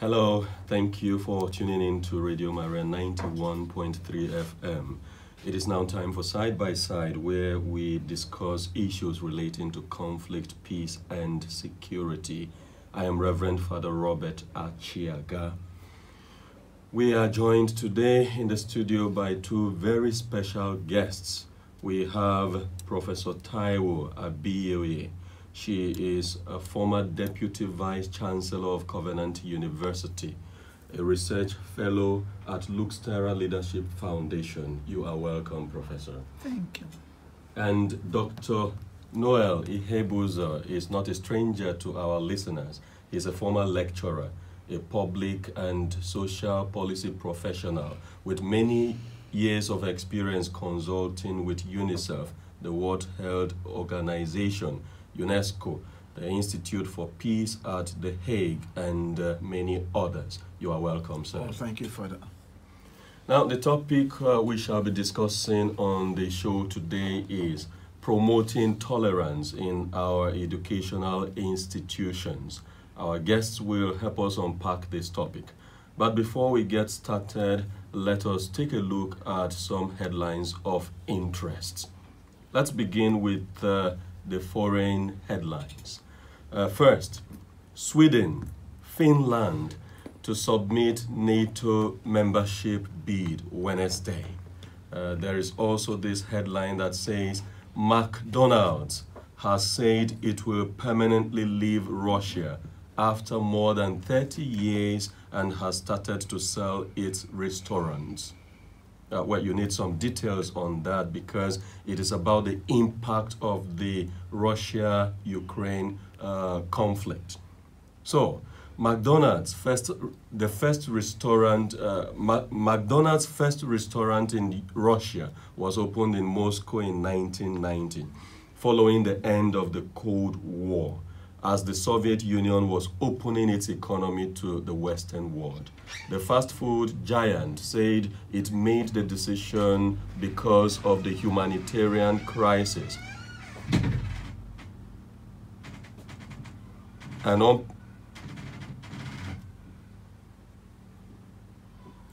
Hello, thank you for tuning in to Radio Maria 91.3 FM. It is now time for Side by Side, where we discuss issues relating to conflict, peace, and security. I am Reverend Father Robert Achiaga. We are joined today in the studio by two very special guests. We have Professor Taiwo Abioye. She is a former Deputy Vice Chancellor of Covenant University, a research fellow at Lux Terra Leadership Foundation. You are welcome, Professor. Thank you. And Dr. Noel Ihebuzor is not a stranger to our listeners. He's a former lecturer, a public and social policy professional with many years of experience consulting with UNICEF, the World Health Organization, UNESCO, the Institute for Peace at The Hague, and uh, many others. You are welcome, sir. Oh, thank you for that. Now, the topic uh, we shall be discussing on the show today is promoting tolerance in our educational institutions. Our guests will help us unpack this topic. But before we get started, let us take a look at some headlines of interest. Let's begin with uh, the foreign headlines. Uh, first, Sweden, Finland to submit NATO membership bid Wednesday. Uh, there is also this headline that says McDonald's has said it will permanently leave Russia after more than 30 years and has started to sell its restaurants. Uh, well, you need some details on that because it is about the impact of the Russia-Ukraine uh, conflict. So, McDonald's first, the first restaurant, uh, McDonald's first restaurant in Russia was opened in Moscow in 1990, following the end of the Cold War as the Soviet Union was opening its economy to the Western world. The fast food giant said it made the decision because of the humanitarian crisis. And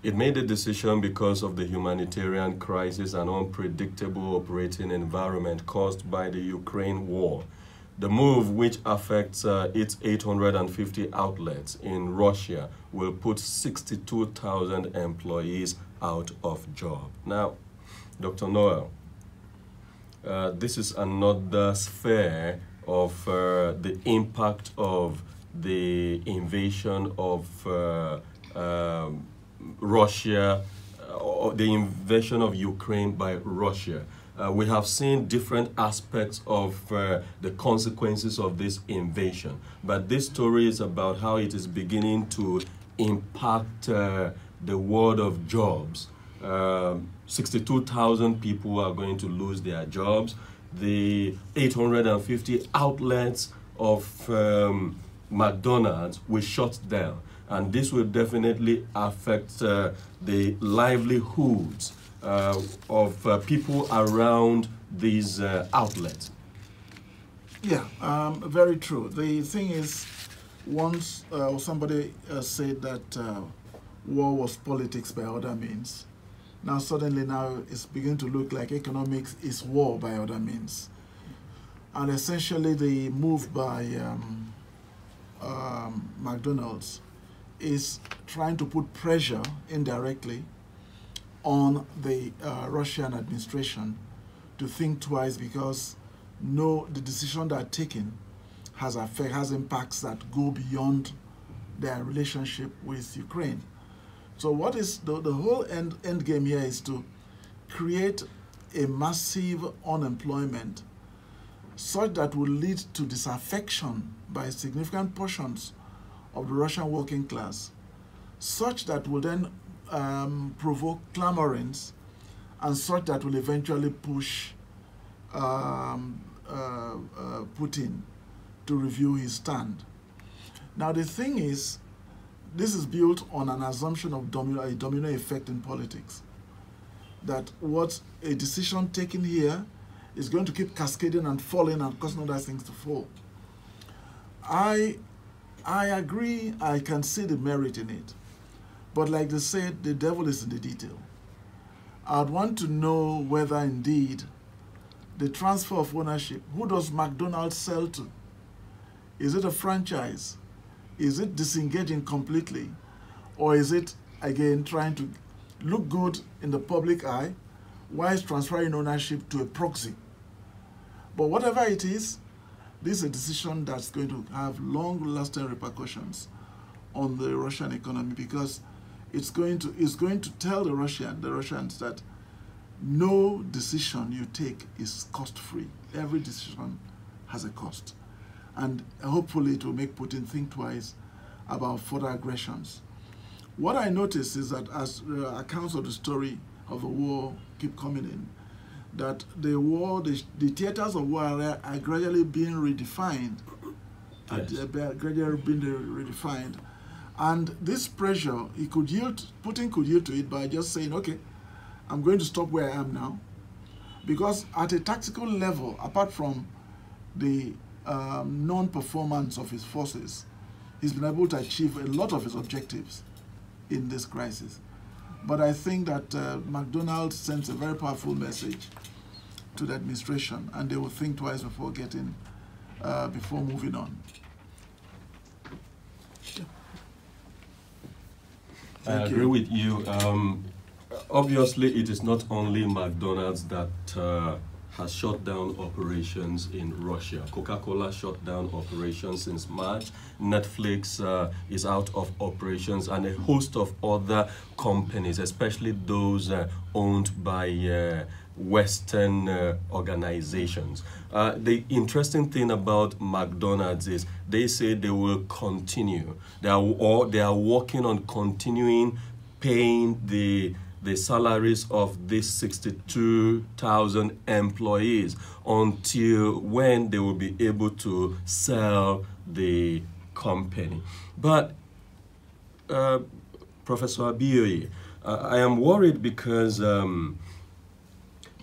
it made the decision because of the humanitarian crisis and unpredictable operating environment caused by the Ukraine war. The move, which affects uh, its 850 outlets in Russia, will put 62,000 employees out of job. Now, Dr. Noel, uh, this is another sphere of uh, the impact of the invasion of uh, um, Russia, or the invasion of Ukraine by Russia. Uh, we have seen different aspects of uh, the consequences of this invasion. But this story is about how it is beginning to impact uh, the world of jobs. Um, 62,000 people are going to lose their jobs. The 850 outlets of um, McDonald's will shut down. And this will definitely affect uh, the livelihoods of uh, people around these uh, outlets. Yeah, um, very true. The thing is, once uh, somebody uh, said that uh, war was politics by other means, now suddenly now it's beginning to look like economics is war by other means. And essentially the move by um, um, McDonald's is trying to put pressure indirectly on the uh, Russian administration to think twice because no, the decision they're taking has effect, has impacts that go beyond their relationship with Ukraine. So what is the, the whole end, end game here is to create a massive unemployment such that will lead to disaffection by significant portions of the Russian working class, such that will then um, provoke clamorings and such that will eventually push um, uh, uh, Putin to review his stand. Now the thing is, this is built on an assumption of domino, a domino effect in politics. That what a decision taken here is going to keep cascading and falling and causing other things to fall. I I agree, I can see the merit in it. But like they said, the devil is in the detail. I'd want to know whether indeed the transfer of ownership, who does McDonald's sell to? Is it a franchise? Is it disengaging completely? Or is it, again, trying to look good in the public eye while transferring ownership to a proxy? But whatever it is, this is a decision that's going to have long-lasting repercussions on the Russian economy because it's going to it's going to tell the Russian the Russians that no decision you take is cost-free. Every decision has a cost, and hopefully it will make Putin think twice about further aggressions. What I notice is that as uh, accounts of the story of the war keep coming in, that the war, the, the theaters of war are, are gradually being redefined, Yes. uh, gradually being redefined. And this pressure, he could yield, Putin could yield to it by just saying, okay, I'm going to stop where I am now. Because at a tactical level, apart from the um, non-performance of his forces, he's been able to achieve a lot of his objectives in this crisis. But I think that uh, McDonald's sends a very powerful message to the administration, and they will think twice before getting, uh, before moving on. I Thank agree you. with you. Um, obviously, it is not only McDonald's that uh, has shut down operations in Russia. Coca-Cola shut down operations since March. Netflix uh, is out of operations, and a host of other companies, especially those uh, owned by uh, Western uh, organizations. Uh, the interesting thing about McDonald's is they say they will continue. They are or they are working on continuing paying the the salaries of these 62,000 employees until when they will be able to sell the company. But uh, Professor Abioye, uh, I am worried because um,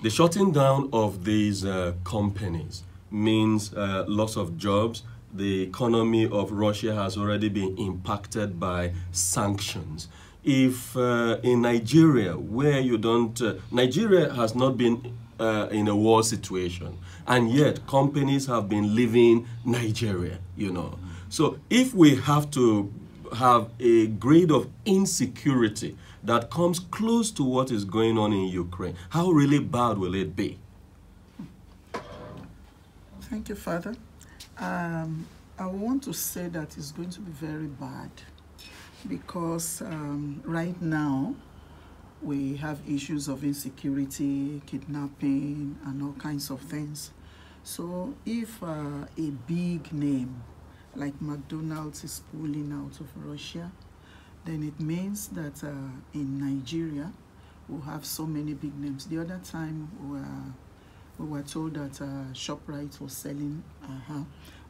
the shutting down of these uh, companies means uh, loss of jobs. The economy of Russia has already been impacted by sanctions. If uh, in Nigeria, where you don't, uh, Nigeria has not been uh, in a war situation, and yet companies have been leaving Nigeria, you know. So if we have to have a grade of insecurity that comes close to what is going on in Ukraine, how really bad will it be? Thank you, Father. Um, I want to say that it's going to be very bad because um, right now we have issues of insecurity, kidnapping, and all kinds of things. So if uh, a big name like McDonald's is pulling out of Russia, then it means that uh, in Nigeria we'll have so many big names. The other time we were, we were told that uh, ShopRite was selling, uh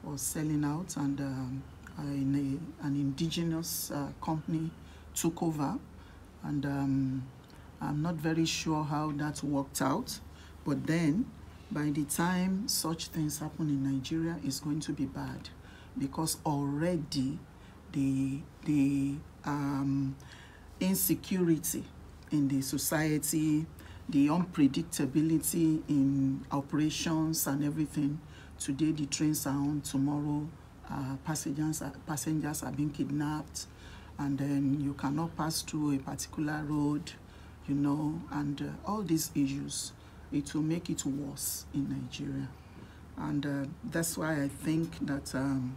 was selling out, and um, uh, a, an indigenous uh, company took over, and um, I'm not very sure how that worked out. But then, by the time such things happen in Nigeria, it's going to be bad, because already the the um, insecurity in the society, the unpredictability in operations and everything. Today the trains are on, tomorrow uh, passengers, are, passengers are being kidnapped and then you cannot pass through a particular road, you know, and uh, all these issues, it will make it worse in Nigeria. And uh, that's why I think that um,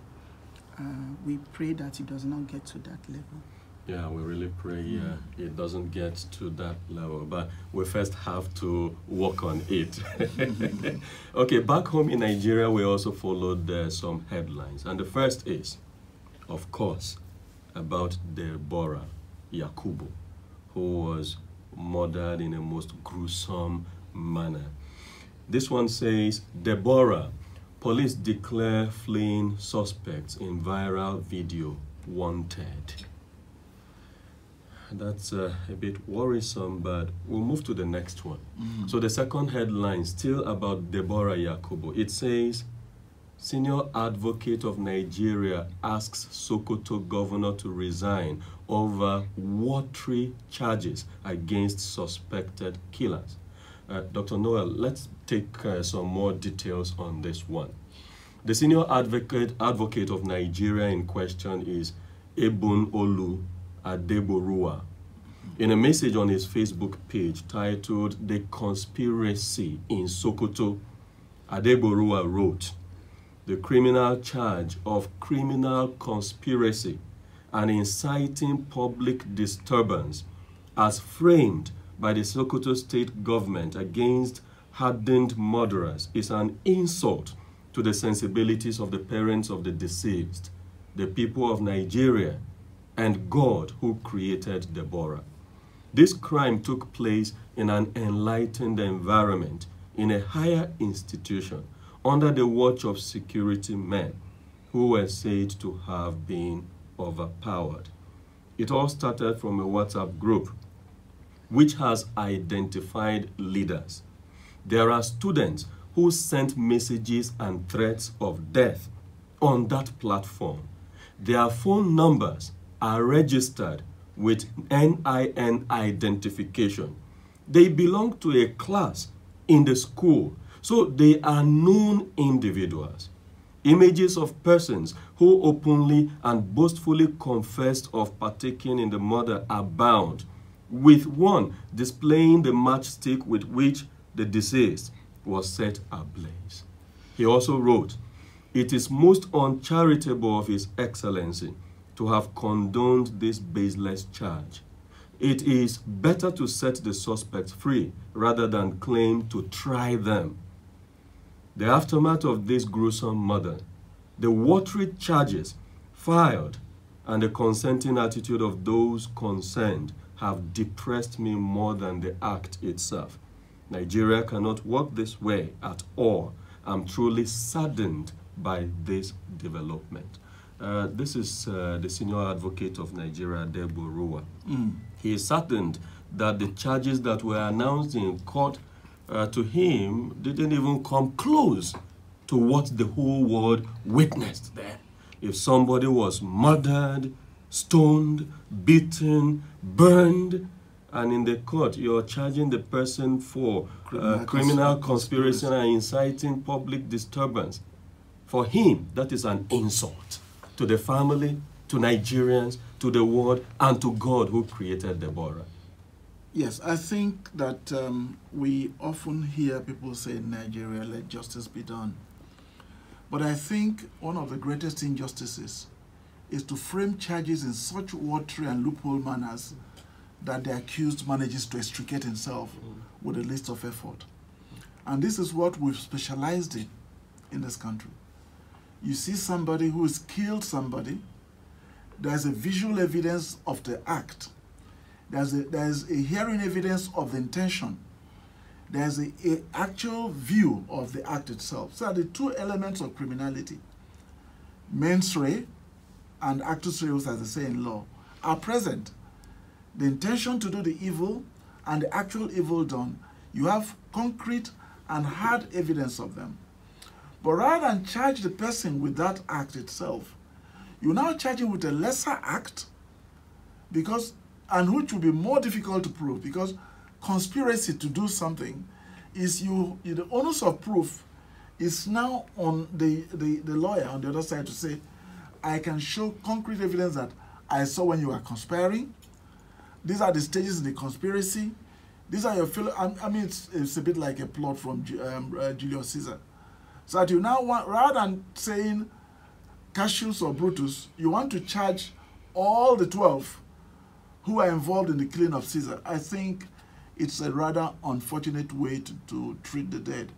uh, we pray that it does not get to that level. Yeah, we really pray uh, it doesn't get to that level, but we first have to work on it. okay, back home in Nigeria, we also followed uh, some headlines, and the first is, of course, about Deborah Yakubu, who was murdered in a most gruesome manner. This one says, Deborah, police declare fleeing suspects in viral video wanted. That's uh, a bit worrisome, but we'll move to the next one. So the second headline, still about Deborah Yakubu. It says, Senior advocate of Nigeria asks Sokoto governor to resign over watery charges against suspected killers. Uh, Dr. Noel, let's take uh, some more details on this one. The senior advocate, advocate of Nigeria in question is Ebun Olu Adegboruwa. In a message on his Facebook page titled The Conspiracy in Sokoto, Adegboruwa wrote, the criminal charge of criminal conspiracy and inciting public disturbance as framed by the Sokoto state government against hardened murderers is an insult to the sensibilities of the parents of the deceased, the people of Nigeria, and God who created Deborah. This crime took place in an enlightened environment, in a higher institution, under the watch of security men who were said to have been overpowered. It all started from a WhatsApp group which has identified leaders. There are students who sent messages and threats of death on that platform. Their phone numbers are registered with NIN identification. They belong to a class in the school so they are known individuals. Images of persons who openly and boastfully confessed of partaking in the murder abound, with one displaying the matchstick with which the deceased was set ablaze. He also wrote, It is most uncharitable of His Excellency to have condoned this baseless charge. It is better to set the suspects free rather than claim to try them. The aftermath of this gruesome murder, the watery charges filed, and the consenting attitude of those concerned have depressed me more than the act itself. Nigeria cannot work this way at all. I'm truly saddened by this development. Uh, this is uh, the senior advocate of Nigeria, Debo Rua. Mm. He is saddened that the charges that were announced in court uh, to him didn't even come close to what the whole world witnessed there. If somebody was murdered, stoned, beaten, burned, and in the court you're charging the person for criminal, uh, criminal conspiracy and inciting public disturbance. For him, that is an insult to the family, to Nigerians, to the world, and to God who created Deborah. Yes, I think that um, we often hear people say in Nigeria, let justice be done. But I think one of the greatest injustices is to frame charges in such watery and loophole manners that the accused manages to extricate himself with a least of effort. And this is what we've specialized in in this country. You see somebody who has killed somebody, there's a visual evidence of the act, there's a, there's a hearing evidence of the intention. There's a, a actual view of the act itself. So the two elements of criminality, mens rea and actus reus, as they say in law, are present. The intention to do the evil and the actual evil done, you have concrete and hard evidence of them. But rather than charge the person with that act itself, you now charge him with a lesser act because and which will be more difficult to prove because conspiracy to do something is you, the onus of proof is now on the, the, the lawyer on the other side to say, I can show concrete evidence that I saw when you were conspiring. These are the stages in the conspiracy. These are your fellow. I, mean, it's, it's a bit like a plot from um, uh, Julius Caesar. So that you now want, rather than saying Cassius or Brutus, you want to charge all the 12 who are involved in the killing of Caesar. I think it's a rather unfortunate way to, to treat the dead.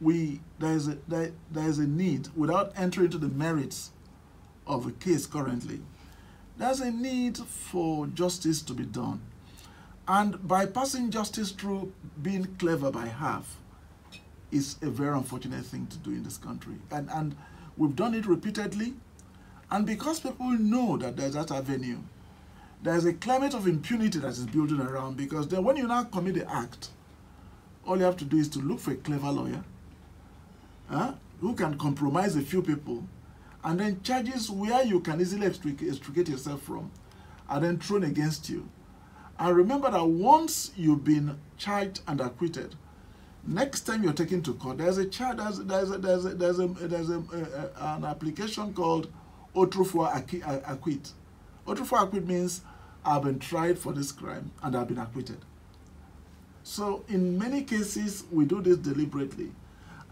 We, there, is a, there, there is a need, without entering into the merits of the case currently, there's a need for justice to be done. And bypassing justice through being clever by half is a very unfortunate thing to do in this country. And, and we've done it repeatedly. And because people know that there's that avenue, there's a climate of impunity that is building around because then when you now commit the act, all you have to do is to look for a clever lawyer, huh? who can compromise a few people, and then charges where you can easily extricate yourself from are then thrown against you. And remember that once you've been charged and acquitted, next time you're taken to court, there's a charge, there's, there's, a, there's, a, there's, a, there's a, a, an application called autre uh, acquit. Autre acquit means I've been tried for this crime and I've been acquitted. So in many cases, we do this deliberately.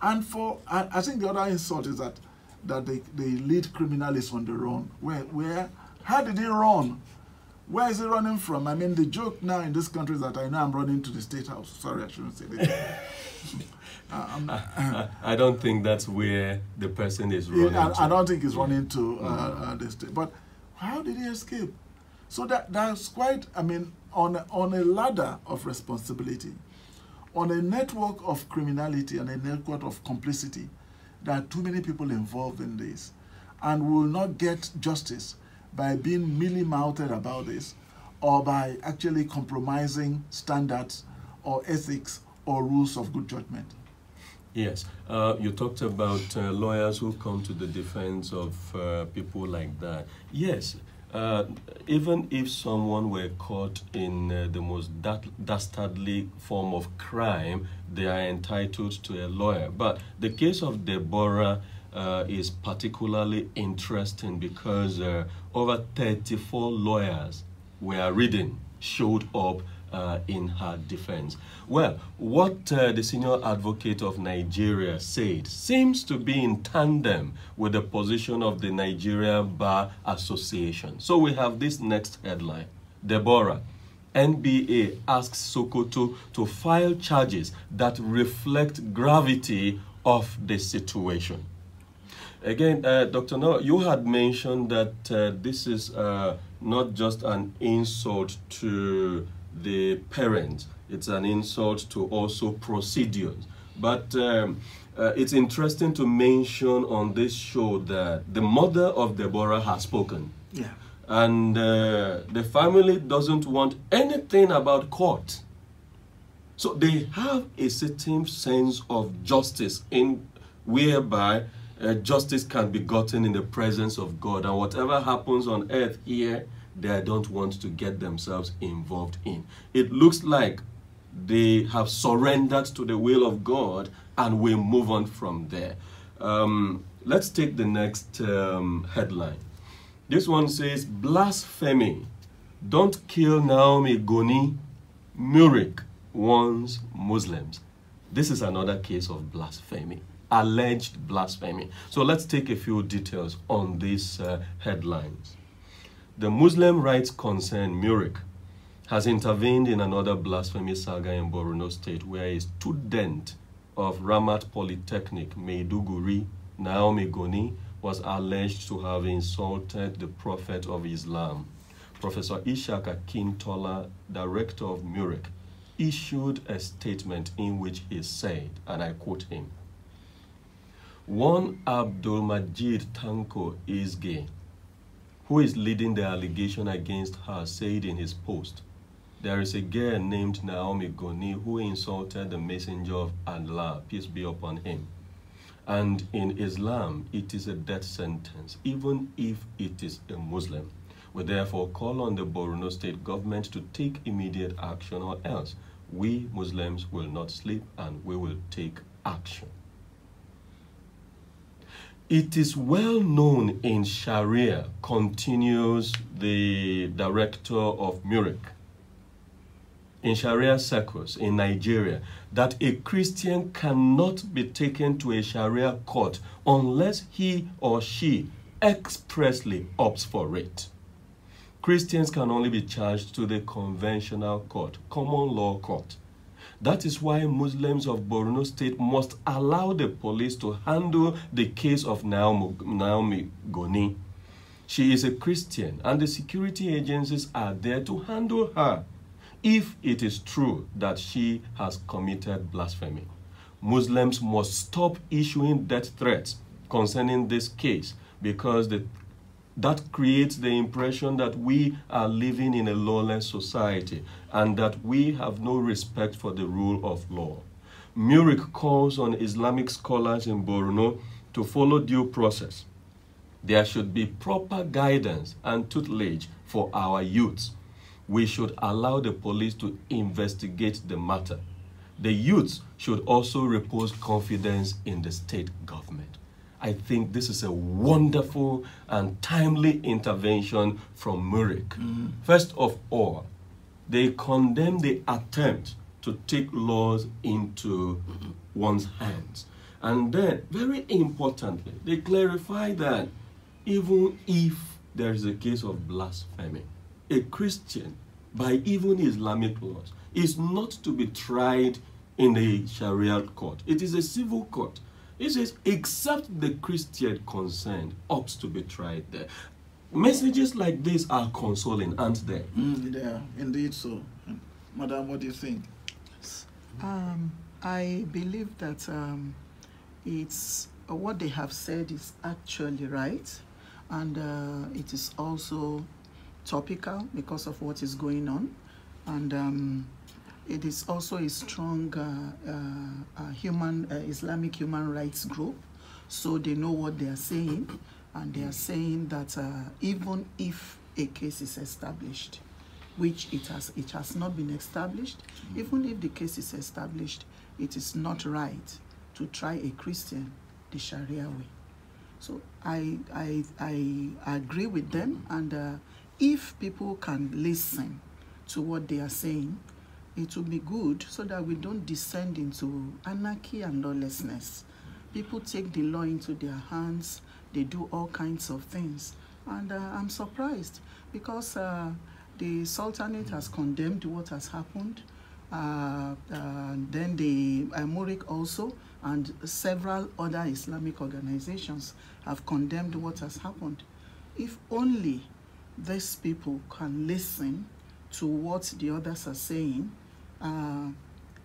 And for, I, think the other insult is that, that the, the lead criminal is on the run. Where, where, how did he run? Where is he running from? I mean, the joke now in this country is that I know I'm running to the state house. Sorry, I shouldn't say that. uh, I don't think that's where the person is running. I, I, don't think he's running to uh, uh, the state. But how did he escape? So that that's quite. I mean, on on a ladder of responsibility, on a network of criminality and a network of complicity, there are too many people involved in this, and will not get justice by being mealy-mouthed about this or by actually compromising standards or ethics or rules of good judgment. Yes, uh, you talked about uh, lawyers who come to the defense of uh, people like that. Yes, uh, even if someone were caught in uh, the most dastardly form of crime, they are entitled to a lawyer. But the case of Deborah uh, is particularly interesting because uh, over 34 lawyers were reading, showed up uh, in her defense. Well, what uh, the senior advocate of Nigeria said seems to be in tandem with the position of the Nigerian Bar Association. So we have this next headline Deborah. NBA asks Sokoto to file charges that reflect gravity of the situation. Again, uh, Dr. No, you had mentioned that uh, this is uh, not just an insult to the parents, it's an insult to also procedures. But um, uh, it's interesting to mention on this show that the mother of Deborah has spoken. Yeah. And uh, the family doesn't want anything about court. So they have a certain sense of justice in whereby uh, justice can be gotten in the presence of God. And whatever happens on earth here, they don't want to get themselves involved in. It looks like they have surrendered to the will of God and we move on from there. Um, let's take the next um, headline. This one says, Blasphemy. Don't kill Naomi Goni. MURIC warns Muslims. This is another case of blasphemy alleged blasphemy. So let's take a few details on these uh, headlines. The Muslim rights concern MURIC has intervened in another blasphemy saga in Borno State where a student of Ramat Polytechnic, Maiduguri, Naomi Goni, was alleged to have insulted the Prophet of Islam. Professor Ishaq Akintola, director of MURIC, issued a statement in which he said, and I quote him, one Abdul Majid Tanko is gay, who is leading the allegation against her, said in his post, There is a girl named Naomi Goni who insulted the messenger of Allah, peace be upon him. And in Islam, it is a death sentence, even if it is a Muslim. We therefore call on the Borno state government to take immediate action or else we Muslims will not sleep and we will take action. It is well known in Sharia, continues the director of MURIC, in Sharia circles in Nigeria, that a Christian cannot be taken to a Sharia court unless he or she expressly opts for it. Christians can only be charged to the conventional court, common law court. That is why Muslims of Borno State must allow the police to handle the case of Naomi, Goni. She is a Christian and the security agencies are there to handle her if it is true that she has committed blasphemy. Muslims must stop issuing death threats concerning this case because the that creates the impression that we are living in a lawless society and that we have no respect for the rule of law. MURIC calls on Islamic scholars in Borno to follow due process. There should be proper guidance and tutelage for our youths. We should allow the police to investigate the matter. The youths should also repose confidence in the state government. I think this is a wonderful and timely intervention from MURIC. Mm. First of all, they condemn the attempt to take laws into one's hands. And then, very importantly, they clarify that even if there is a case of blasphemy, a Christian, by even Islamic laws, is not to be tried in a Sharia court. It is a civil court. It says, except the Christian concerned ought to be tried there. Messages like this are consoling, aren't they? Mm, yeah, indeed so. Madam, what do you think? Um, I believe that um, it's uh, what they have said is actually right, and uh, it is also topical because of what is going on, and um, it is also a strong uh, uh, uh, human Islamic human rights group, so they know what they are saying, and they are saying that even if a case is established, which it has it has not been established, mm. even if the case is established, it is not right to try a Christian the Sharia way. So I I I agree with them, and uh, if people can listen to what they are saying, it will be good so that we don't descend into anarchy and lawlessness. People take the law into their hands, they do all kinds of things. And uh, I'm surprised because uh, the Sultanate has condemned what has happened. Uh, uh then the MURIC also and several other Islamic organizations have condemned what has happened. If only these people can listen to what the others are saying, uh,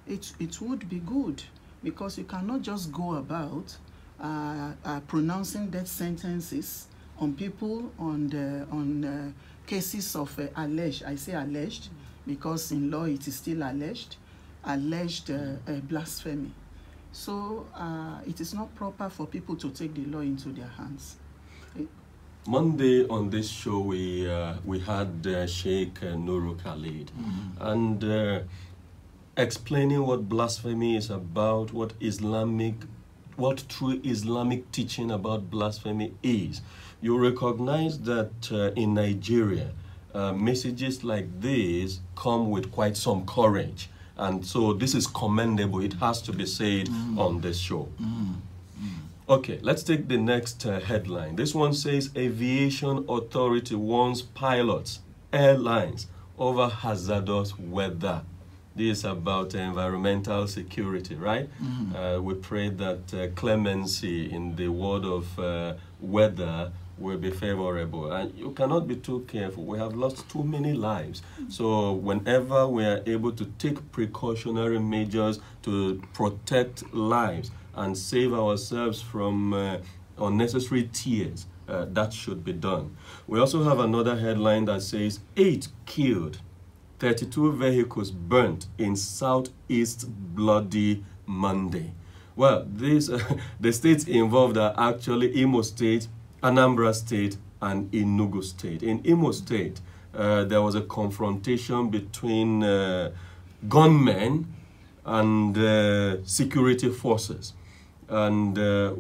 it, it would be good because you cannot just go about uh, uh, pronouncing death sentences on people on the, on uh, cases of uh, alleged, I say alleged because in law it is still alleged, alleged uh, blasphemy. So it is not proper for people to take the law into their hands. Monday on this show we uh, we had uh, Sheikh uh, Nuru Khalid mm -hmm. and explaining what blasphemy is about, what Islamic, what true Islamic teaching about blasphemy is. You recognize that uh, in Nigeria, uh, messages like this come with quite some courage. And so this is commendable. It has to be said mm. on this show. Mm. Mm. Okay, let's take the next uh, headline. This one says Aviation Authority warns pilots, airlines over hazardous weather this about environmental security, right? Mm-hmm. Uh, we pray that uh, clemency in the world of uh, weather will be favorable. And you cannot be too careful. We have lost too many lives. So whenever we are able to take precautionary measures to protect lives and save ourselves from uh, unnecessary tears, uh, that should be done. We also have another headline that says eight killed 32 vehicles burnt in southeast Bloody Monday. Well, these, uh, the states involved are actually Imo State, Anambra State, and Enugu State. In Imo State, uh, there was a confrontation between uh, gunmen and uh, security forces. And uh,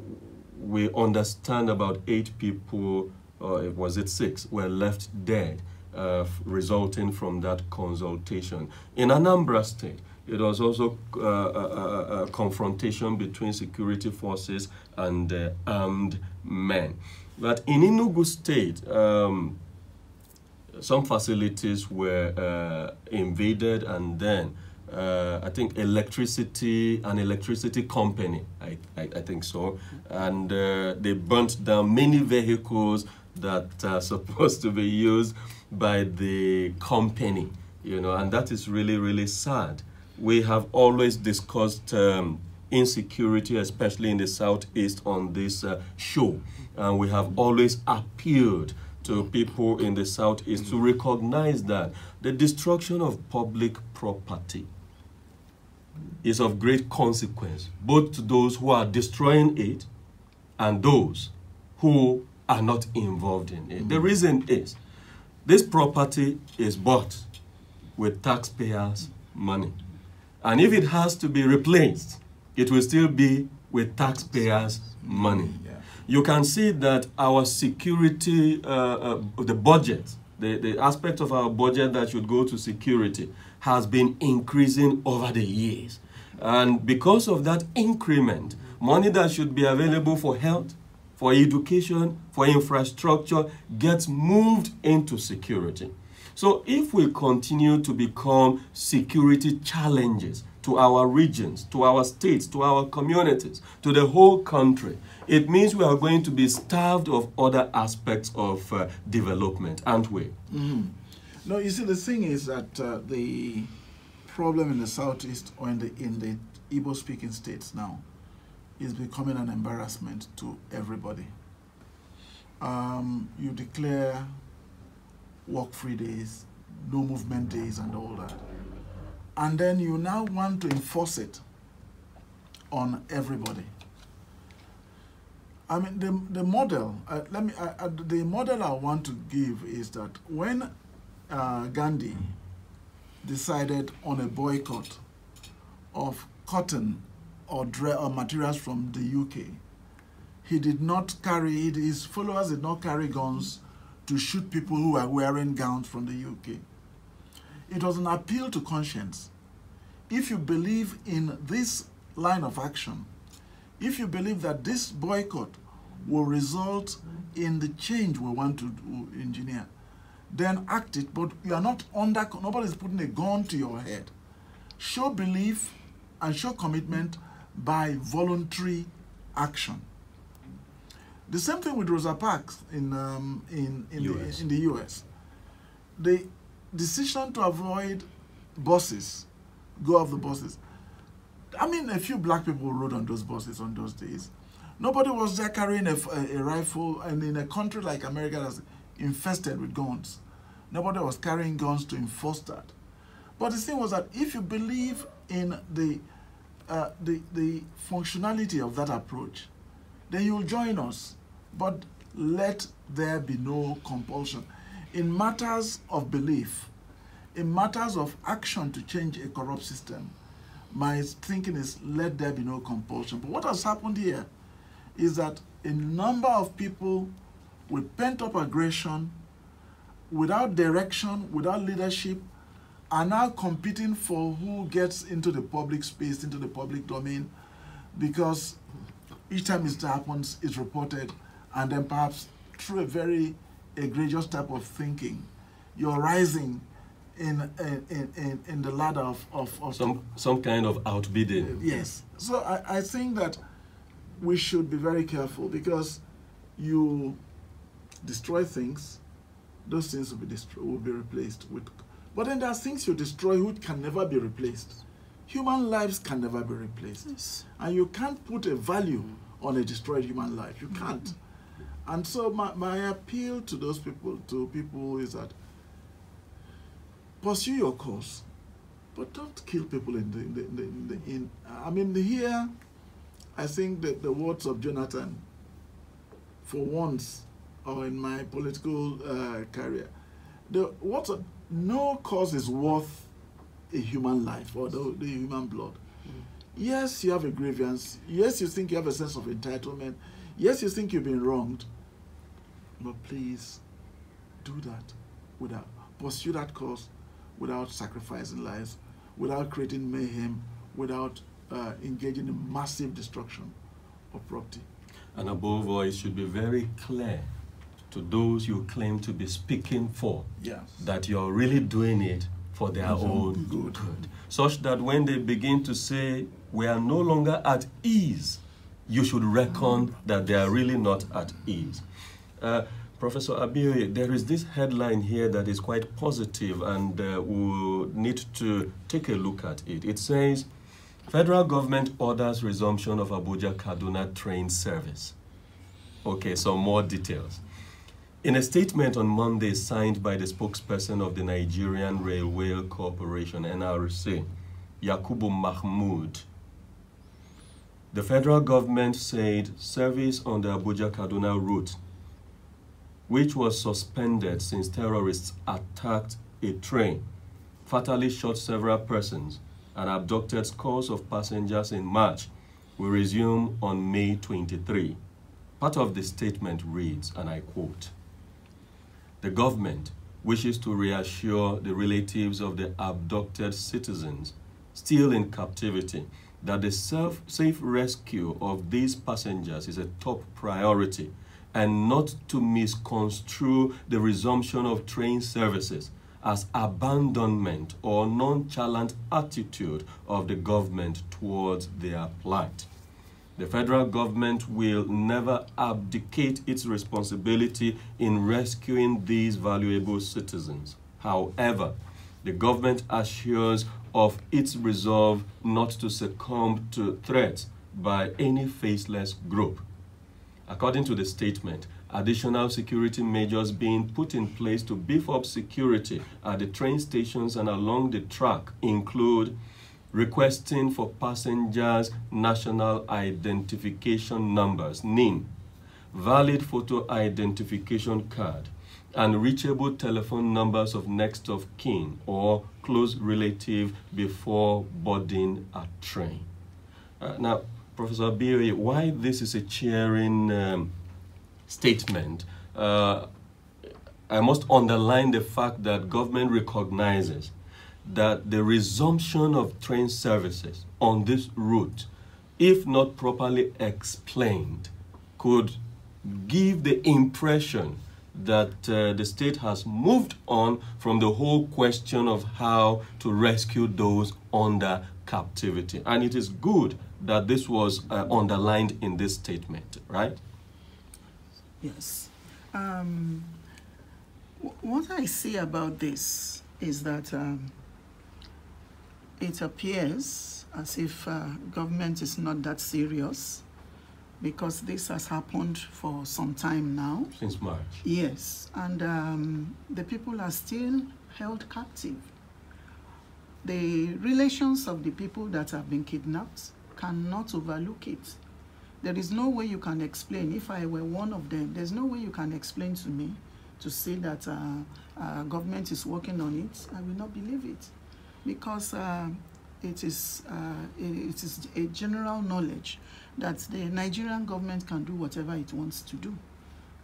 we understand about eight people, or was it six, were left dead uh, resulting from that consultation. In Anambra State, it was also uh, a, a, a, confrontation between security forces and uh, armed men. But in Enugu State, um, some facilities were uh, invaded and then uh, I think electricity, an electricity company, I, I, I think so, and uh, they burnt down many vehicles that are supposed to be used by the company, you know, and that is really, really sad. We have always discussed um, insecurity, especially in the Southeast, on this uh, show. And we have always appealed to people in the Southeast to recognize that the destruction of public property is of great consequence, both to those who are destroying it and those who are not involved in it. The reason is this property is bought with taxpayers' money. And if it has to be replaced, it will still be with taxpayers' money. Yeah. You can see that our security, uh, uh, the budget, the, the aspect of our budget that should go to security has been increasing over the years. And because of that increment, money that should be available for health, for education, for infrastructure gets moved into security. So if we continue to become security challenges to our regions, to our states, to our communities, to the whole country, it means we are going to be starved of other aspects of uh, development, aren't we? No, you see, the thing is that uh, the problem in the southeast or in the in the Igbo-speaking states now is becoming an embarrassment to everybody. Um, you declare work-free days, no movement days, and all that, and then you now want to enforce it on everybody. I mean, the, the model, uh, let me, uh, uh, the model I want to give is that when uh, Gandhi decided on a boycott of cotton or, or materials from the UK, he did not carry, his followers did not carry guns to shoot people who were wearing gowns from the UK. It was an appeal to conscience. If you believe in this line of action, if you believe that this boycott will result in the change we want to engineer, then act it, but you are not under, nobody's putting a gun to your head. Show belief and show commitment by voluntary action. The same thing with Rosa Parks in, um, in, in, US. The, in the US. The decision to avoid buses, go off the buses. I mean, a few black people rode on those buses on those days. Nobody was there carrying a, a, a rifle, and in a country like America that's infested with guns, nobody was carrying guns to enforce that. But the thing was that if you believe in the, uh, the, the functionality of that approach, then you'll join us. But let there be no compulsion. In matters of belief, in matters of action to change a corrupt system, my thinking is let there be no compulsion. But what has happened here is that a number of people with pent up aggression, without direction, without leadership, are now competing for who gets into the public space, into the public domain, because each time it happens, it's reported, and then perhaps through a very egregious type of thinking, you're rising in in, in, in, the ladder of, of, of Some, some kind of outbidding. Yes. So I, I think that we should be very careful because you destroy things, those things will be destroyed, will be replaced with. But then there are things you destroy which can never be replaced. Human lives can never be replaced, Yes. and you can't put a value on a destroyed human life. You can't. And so my, my appeal to those people, to people, is that pursue your cause, but don't kill people in the, in the, in the, in the in, I mean here, I think that the words of Jonathan, for once, or in my political uh, career, the words of, no cause is worth a human life or the, the human blood. Yes, you have a grievance. Yes, you think you have a sense of entitlement. Yes, you think you've been wronged. But please do that without pursue that cause without sacrificing lives, without creating mayhem, without uh, engaging in massive destruction of property. And above all, it should be very clear to those you claim to be speaking for Yes. that you're really doing it for their own good. good. Such that when they begin to say, we are no longer at ease, you should reckon that they are really not at ease. Uh, Professor Abioye, there is this headline here that is quite positive and uh, we'll need to take a look at it. It says, Federal government orders resumption of Abuja Kaduna train service. Okay, some more details. In a statement on Monday signed by the spokesperson of the Nigerian Railway Corporation, NRC, Yakubu Mahmoud, The federal government said service on the Abuja Kaduna route, which was suspended since terrorists attacked a train, fatally shot several persons, and abducted scores of passengers in March, will resume on May 23. Part of the statement reads, and I quote The government wishes to reassure the relatives of the abducted citizens still in captivity that the self, safe rescue of these passengers is a top priority and not to misconstrue the resumption of train services as abandonment or nonchalant attitude of the government towards their plight. The federal government will never abdicate its responsibility in rescuing these valuable citizens. However, the government assures of its resolve not to succumb to threats by any faceless group. According to the statement, additional security measures being put in place to beef up security at the train stations and along the track include requesting for passengers national identification numbers NIN, valid photo identification card, and reachable telephone numbers of next of kin or close relative before boarding a train. Uh, now, Professor Biri, why this is a cheering um, statement, uh, I must underline the fact that government recognizes that the resumption of train services on this route, if not properly explained, could give the impression that uh, the state has moved on from the whole question of how to rescue those under captivity. And it is good that this was uh, underlined in this statement, right? Yes. Um, what I see about this is that um, it appears as if uh, government is not that serious because this has happened for some time now. Since March. Yes, and um, the people are still held captive. The relations of the people that have been kidnapped cannot overlook it. There is no way you can explain. If I were one of them, there's no way you can explain to me to say that uh, uh, government is working on it. I will not believe it because uh, it is uh, it is a general knowledge that the Nigerian government can do whatever it wants to do,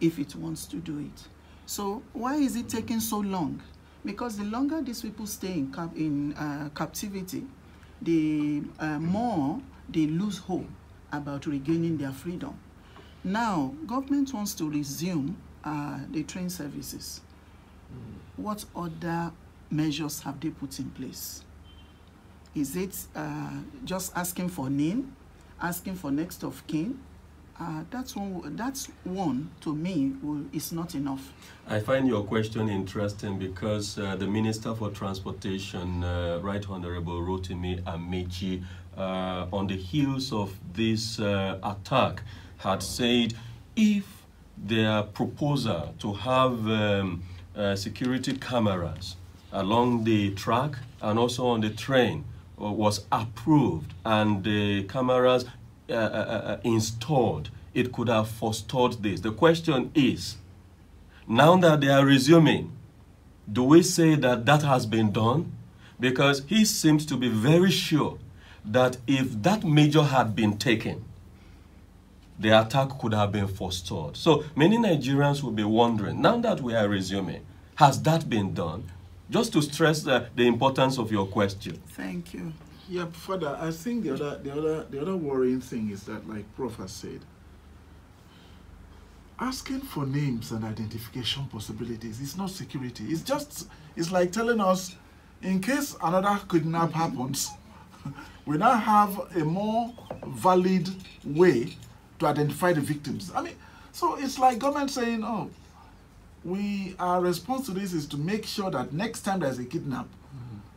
if it wants to do it. So why is it taking so long? Because the longer these people stay in, cap in uh, captivity, the uh, more they lose hope about regaining their freedom. Now, government wants to resume uh, the train services. What other measures have they put in place? Is it uh, just asking for name, asking for next of kin? Uh, that's one. That's one to me will, is not enough. I find your question interesting because uh, the Minister for Transportation, uh, Right Honorable Rotimi Amaechi, uh, on the heels of this uh, attack, had said if their proposal to have um, security cameras along the track and also on the train uh, was approved and the cameras uh, uh, uh, installed, it could have forestalled this. The question is, now that they are resuming, do we say that that has been done? Because he seems to be very sure that if that measure had been taken, the attack could have been forestalled. So many Nigerians will be wondering, now that we are resuming, has that been done? Just to stress the, the importance of your question. Thank you. Yeah, further, I think the other, the other, the other worrying thing is that, like Prof has said, asking for names and identification possibilities is not security. It's just, it's like telling us, in case another kidnap happens, we now have a more valid way to identify the victims. I mean, so it's like government saying, oh, we our response to this is to make sure that next time there's a kidnap,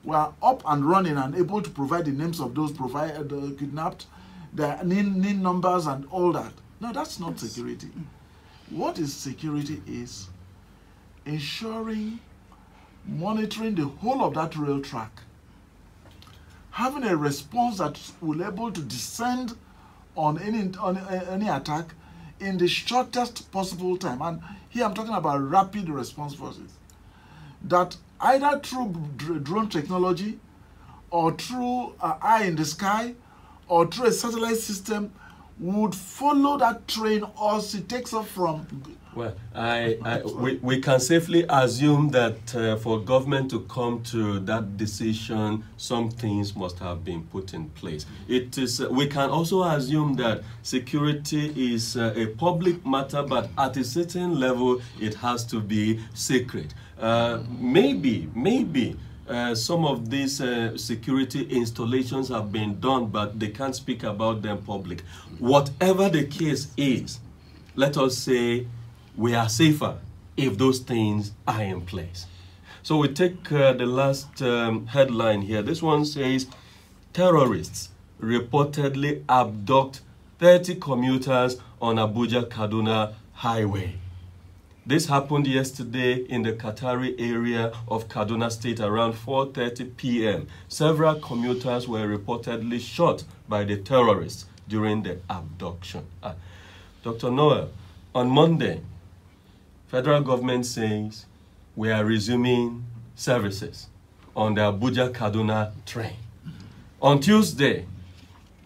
we are up and running and able to provide the names of those provide, uh, kidnapped, the NIN, NIN numbers and all that. No, that's not security. What is security is ensuring, monitoring the whole of that rail track, having a response that will able to descend on any on any attack in the shortest possible time. And here I'm talking about rapid response forces. That either through drone technology or through uh, eye in the sky or through a satellite system would follow that train as it takes off from well, I, I, we, we can safely assume that uh, for government to come to that decision, some things must have been put in place. It is. Uh, we can also assume that security is uh, a public matter, but at a certain level, it has to be secret. Uh, maybe, maybe. Uh, some of these uh, security installations have been done, but they can't speak about them public. Whatever the case is, let us say we are safer if those things are in place. So we take uh, the last um, headline here. This one says terrorists reportedly abduct 30 commuters on Abuja Kaduna Highway. This happened yesterday in the Katari area of Kaduna State around 4.30 p.m. Several commuters were reportedly shot by the terrorists during the abduction. Uh, Dr. Noel, on Monday, federal government says we are resuming services on the Abuja Kaduna train. On Tuesday,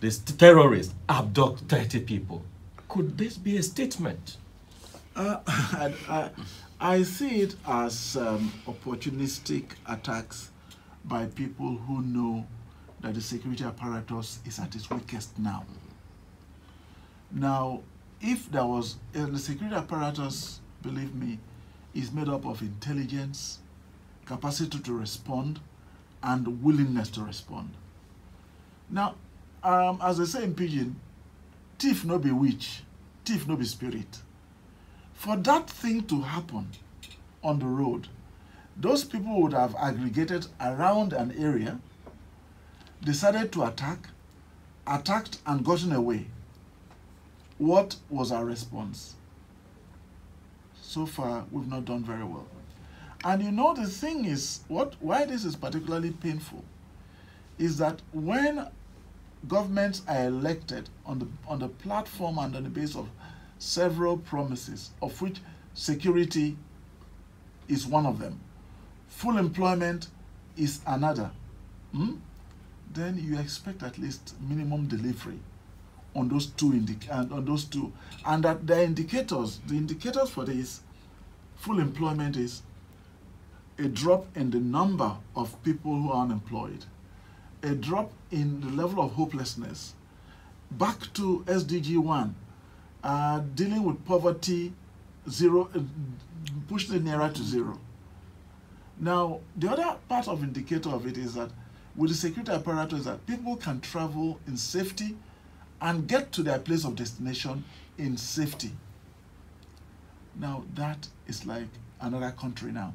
the terrorists abduct 30 people. Could this be a statement? Uh, I, I, I, see it as um, opportunistic attacks by people who know that the security apparatus is at its weakest now. Now, if there was, uh, the security apparatus believe me, is made up of intelligence, capacity to respond, and willingness to respond. Now, um, as I say in Pidgin, thief no be witch, thief no be spirit. For that thing to happen on the road, those people would have aggregated around an area, decided to attack, attacked and gotten away. What was our response? So far we've not done very well. And you know the thing is, what why this is particularly painful is that when governments are elected on the on the platform and on the base of several promises, of which security is one of them, full employment is another, hmm? then you expect at least minimum delivery on those two indic and on those two and that the indicators the indicators for this full employment is a drop in the number of people who are unemployed, a drop in the level of hopelessness, back to SDG 1, uh, dealing with poverty, zero, uh, pushing it nearer to zero. Now, the other part of indicator of it is that with the security apparatus that people can travel in safety and get to their place of destination in safety. Now that is like another country now.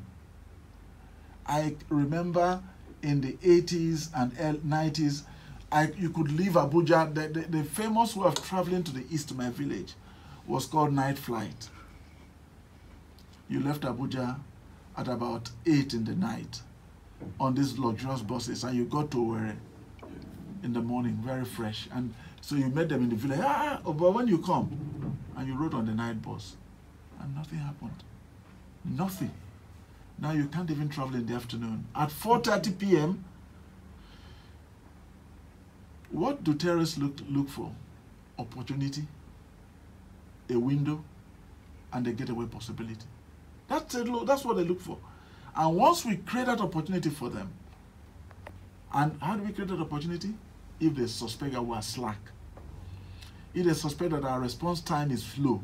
I remember in the 80s and 90s, I, you could leave Abuja. The, the, the famous way of traveling to the east my village was called night flight. You left Abuja at about 8 in the night on these luxurious buses and you got to where in the morning, very fresh. And so you met them in the village. Ah, but when you come, and you rode on the night bus, and nothing happened. Nothing. Now you can't even travel in the afternoon. At 4.30 p.m., what do terrorists look, look for? Opportunity, a window, and a getaway possibility. That's, a, that's what they look for. And once we create that opportunity for them, and how do we create that opportunity? If they suspect that we are slack. If they suspect that our response time is slow.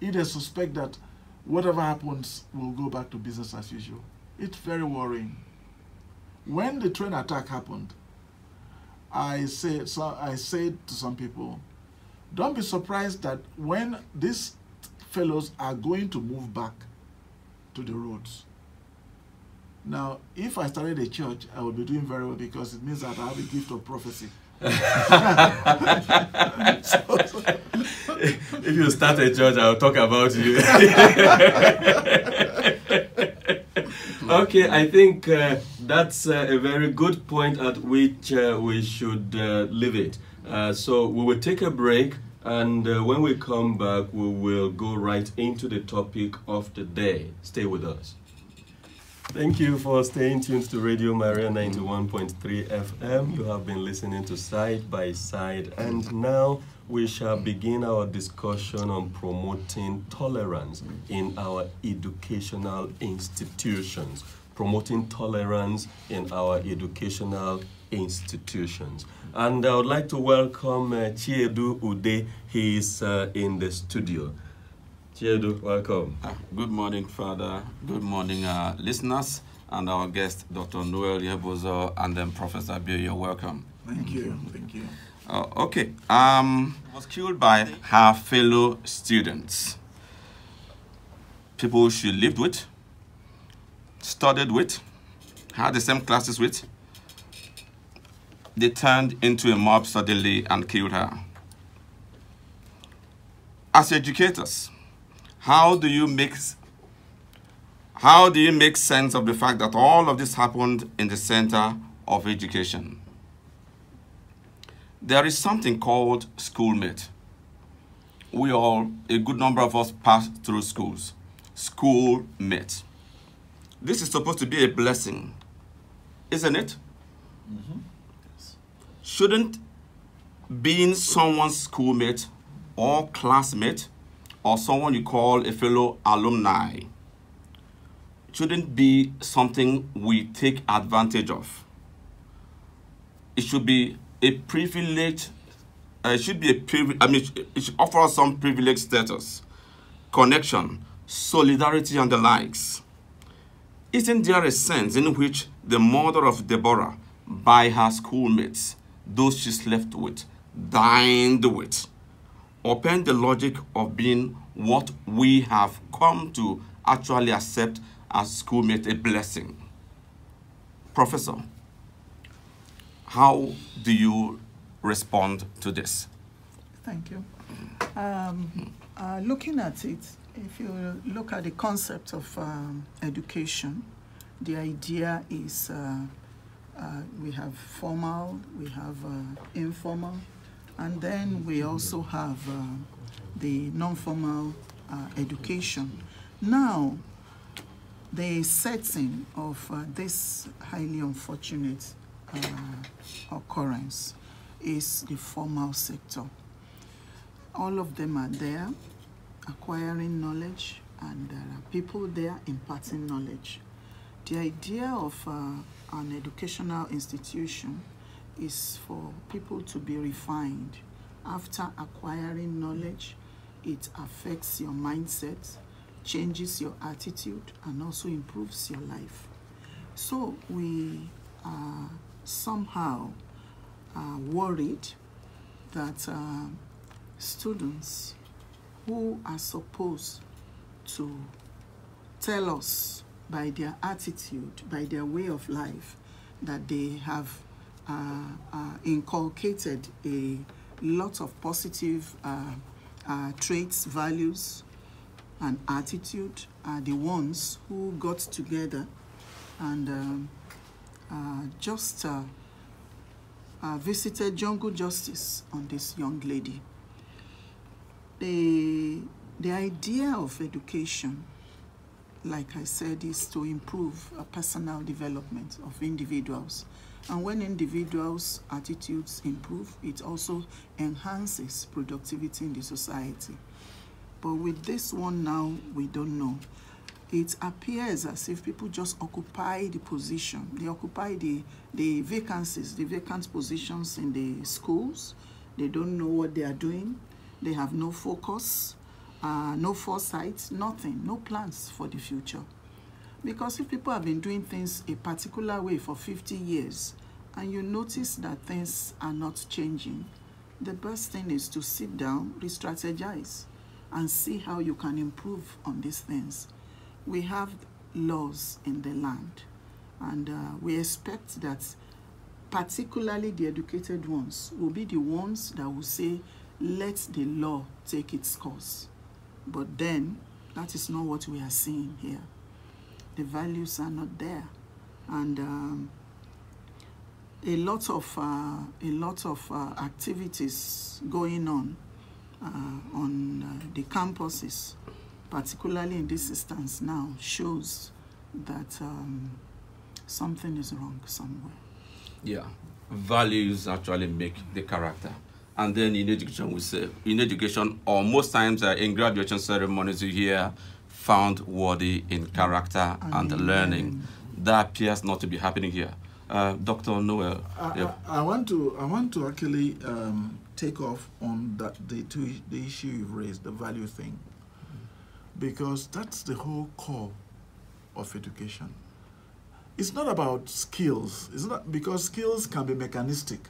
If they suspect that whatever happens will go back to business as usual. It's very worrying. When the train attack happened, I said, so I said to some people, don't be surprised that when these fellows are going to move back to the roads. Now, if I started a church, I would be doing very well because it means that I have a gift of prophecy. so, so, if you start a church, I'll talk about you. okay, I think uh, that's uh, a very good point at which uh, we should uh, leave it. Uh, so we will take a break, and uh, when we come back, we will go right into the topic of the day. Stay with us. Thank you for staying tuned to Radio Maria 91.3 FM. You have been listening to Side by Side, and now we shall begin our discussion on promoting tolerance in our educational institutions. Promoting tolerance in our educational institutions. And I would like to welcome uh, Chiedu Ude. He is uh, in the studio. Chiedu, welcome. Uh, good morning, Father. Good morning, uh, listeners, and our guest, Dr. Noel Ihebuzor, and then Professor Bill. You're welcome. Thank you. Thank you. Uh, okay. Um, was killed by her fellow students. People she lived with, studied with, had the same classes with. They turned into a mob suddenly and killed her. As educators, how do you make how do you make sense of the fact that all of this happened in the center of education? There is something called schoolmate. We all, a good number of us pass through schools. Schoolmate. This is supposed to be a blessing, isn't it? Mm-hmm. Shouldn't being someone's schoolmate or classmate or someone you call a fellow alumni shouldn't be something we take advantage of. It should be a privilege. Uh, it should be a privilege. I mean, it should offer us some privileged status, connection, solidarity, and the likes. Isn't there a sense in which the mother of Deborah, by her schoolmates, those she slept with, dined with, open the logic of being what we have come to actually accept as schoolmate a blessing? Professor, how do you respond to this? Thank you. Um, uh, looking at it, if you look at the concept of um, education, the idea is uh, uh, we have formal, we have uh, informal, and then we also have uh, the non-formal uh, education. Now, the setting of uh, this highly unfortunate uh, occurrence is the formal sector. All of them are there acquiring knowledge and there are people there imparting knowledge. The idea of uh, an educational institution is for people to be refined. After acquiring knowledge, it affects your mindset, changes your attitude, and also improves your life. So we are somehow uh, worried that uh, students who are supposed to tell us by their attitude, by their way of life, that they have uh, uh, inculcated a lot of positive uh, uh, traits, values, and attitude are the ones who got together and um, uh, just uh, uh, visited jungle justice on this young lady. The, the idea of education, like I said, is to improve a personal development of individuals. And when individuals' attitudes improve, it also enhances productivity in the society. But with this one now, we don't know. It appears as if people just occupy the position. They occupy the, the vacancies, the vacant positions in the schools. They don't know what they are doing. They have no focus, uh, no foresight, nothing, no plans for the future. Because if people have been doing things a particular way for 50 years and you notice that things are not changing, the best thing is to sit down, re-strategize, and see how you can improve on these things. We have laws in the land, and uh, we expect that particularly the educated ones will be the ones that will say, let the law take its course. But then, that is not what we are seeing here. The values are not there. And um, a lot of uh, a lot of uh, activities going on uh, on uh, the campuses, particularly in this instance now, shows that um, something is wrong somewhere. Yeah, values actually make the character. And then in education, we say, in education, or most times uh, in graduation ceremonies, you hear found worthy in character and, And learning. That appears not to be happening here. Uh, Dr. Noel, I, yeah. I, I want to I want to actually um, take off on that the two the issue you've raised, the value thing, because that's the whole core of education. It's not about skills. It's not because skills can be mechanistic.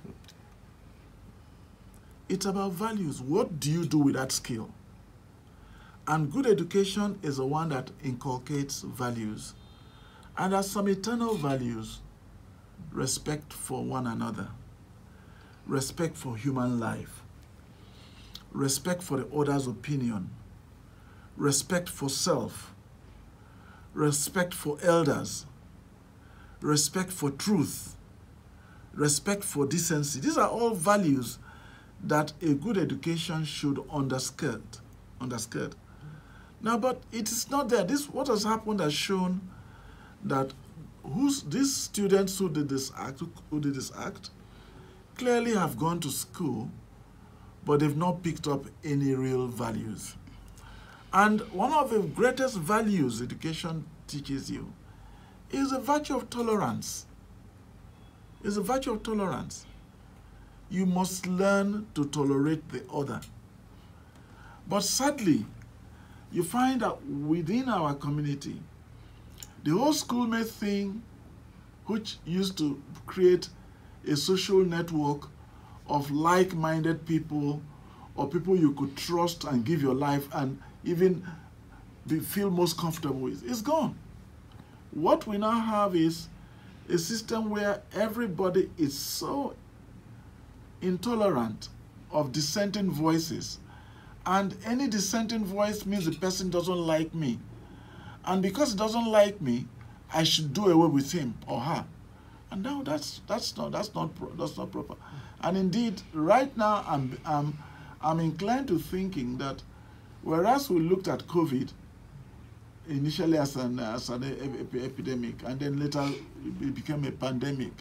It's about values. What do you do with that skill? And good education is the one that inculcates values. And there's some eternal values respect for one another, respect for human life, respect for the other's opinion, respect for self, respect for elders, respect for truth, respect for decency. These are all values that a good education should underskirt. Underskirt. Now, but it is not there. This what has happened has shown that who's these students who did this act who, did this act clearly have gone to school, but they've not picked up any real values. And one of the greatest values education teaches you is the virtue of tolerance. Is the virtue of tolerance. You must learn to tolerate the other. But sadly, you find that within our community, the whole schoolmate thing, which used to create a social network of like minded people or people you could trust and give your life and even be, feel most comfortable with, is gone. What we now have is a system where everybody is so intolerant of dissenting voices. And any dissenting voice means the person doesn't like me. And because he doesn't like me, I should do away with him or her. And now that's that's not that's not that's not proper. And indeed, right now I'm I'm I'm inclined to thinking that whereas we looked at COVID initially as an as an ep- ep- epidemic and then later it became a pandemic,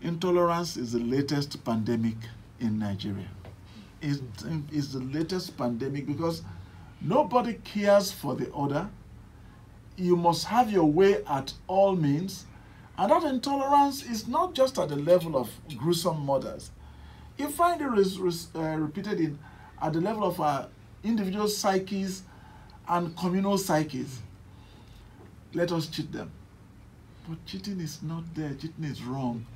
intolerance is the latest pandemic in Nigeria. It's, it's the latest pandemic because nobody cares for the other. You must have your way at all means. And that intolerance is not just at the level of gruesome murders. You find it is is, uh, repeated in, at the level of our individual psyches and communal psyches. Let us cheat them. But cheating is not there. Cheating is wrong.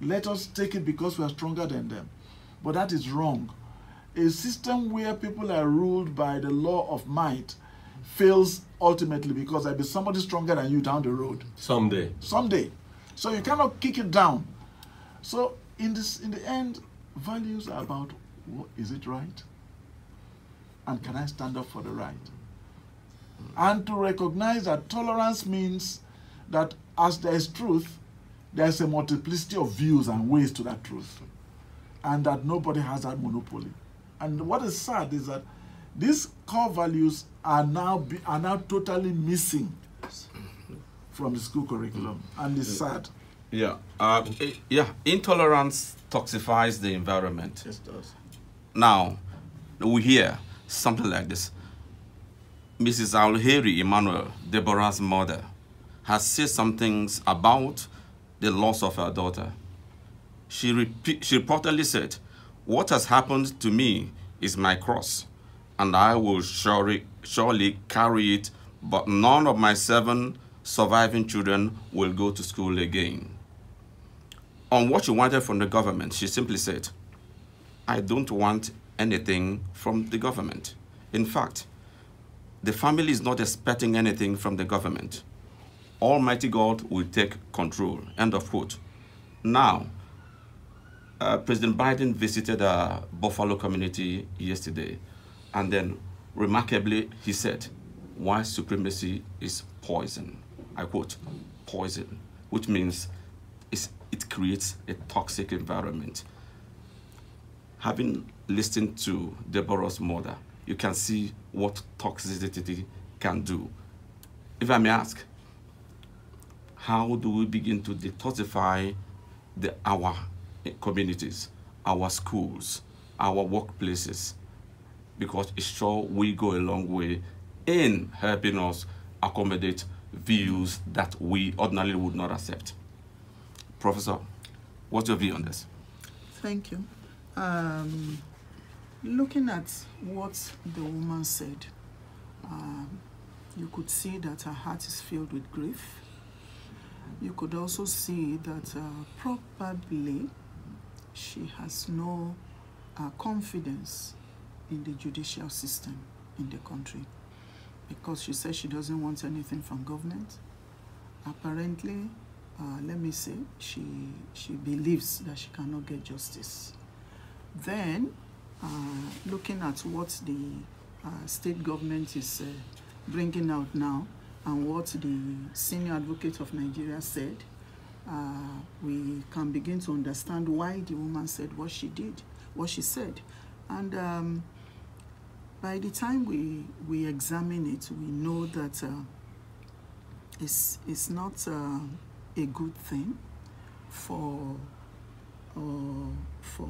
Let us take it because we are stronger than them. But that is wrong. A system where people are ruled by the law of might fails ultimately because there'll be somebody stronger than you down the road Someday. someday. So you cannot kick it down. So in this, in the end, values are about what, is it right, and can I stand up for the right, and to recognize that tolerance means that as there is truth, there is a multiplicity of views and ways to that truth, and that nobody has that monopoly. And what is sad is that these core values are now be, are now totally missing from the school curriculum, and it's sad. Yeah, uh, yeah. Intolerance toxifies the environment. Yes, it does. Now, we hear something like this. Mrs. Alheri Emmanuel, Deborah's mother, has said some things about the loss of her daughter. She, repeat, she reportedly said, What has happened to me is my cross, and I will surely, surely carry it, but none of my seven surviving children will go to school again. On what she wanted from the government, she simply said, I don't want anything from the government. In fact, the family is not expecting anything from the government. Almighty God will take control. End of quote. Now, uh, President Biden visited a Buffalo community yesterday, and then remarkably, he said, White supremacy is poison. I quote, poison, which means it creates a toxic environment. Having listened to Deborah's mother, you can see what toxicity can do. If I may ask, how do we begin to detoxify the, our communities, our schools, our workplaces? Because it's sure we go a long way in helping us accommodate views that we ordinarily would not accept. Professor, what's your view on this? Thank you. Um, looking at what the woman said, um, you could see that her heart is filled with grief. You could also see that uh, probably she has no uh, confidence in the judicial system in the country because she says she doesn't want anything from government. Apparently, uh, let me say, she, she believes that she cannot get justice. Then, uh, looking at what the uh, state government is uh, bringing out now and what the senior advocate of Nigeria said, uh, we can begin to understand why the woman said what she did, what she said. And um, by the time we, we examine it, we know that uh, it's, it's not uh, a good thing for, uh, for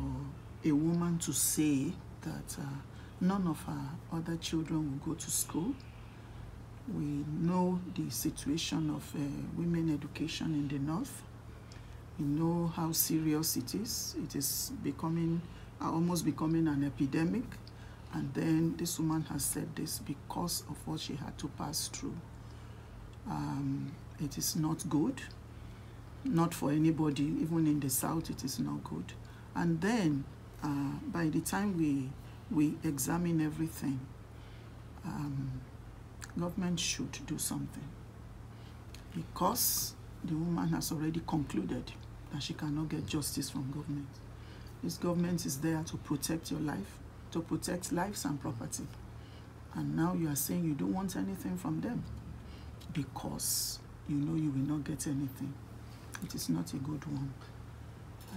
a woman to say that uh, none of her other children will go to school. We know the situation of uh, women education in the north. We know how serious it is. It is becoming, uh, almost becoming an epidemic. And then this woman has said this because of what she had to pass through. Um, it is not good, not for anybody, even in the south, it is not good. And then uh, by the time we, we examine everything, um, government should do something because the woman has already concluded that she cannot get justice from government. This government is there to protect your life, to protect lives and property. And now you are saying you don't want anything from them because you know you will not get anything. It is not a good one.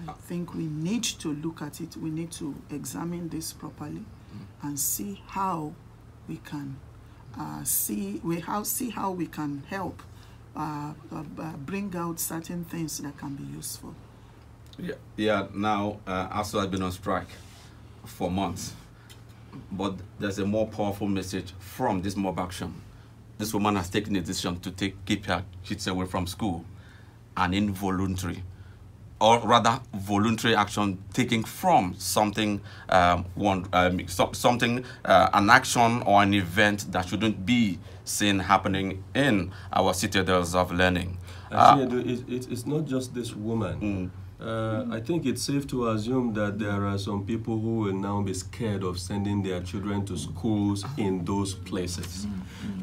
I think we need to look at it. We need to examine this properly mm. and see how we can uh, see we how see how we can help uh, uh, uh, bring out certain things that can be useful. Yeah, yeah. Now, uh, ASUU has been on strike for months, but there's a more powerful message from this mob action. This woman has taken a decision to take keep her kids away from school, an involuntary, or rather voluntary action taken from something, um, one, um, so, something, uh, an action or an event that shouldn't be seen happening in our citadels of learning. Uh, Actually, it, it, it's not just this woman. Uh, I think it's safe to assume that there are some people who will now be scared of sending their children to schools in those places.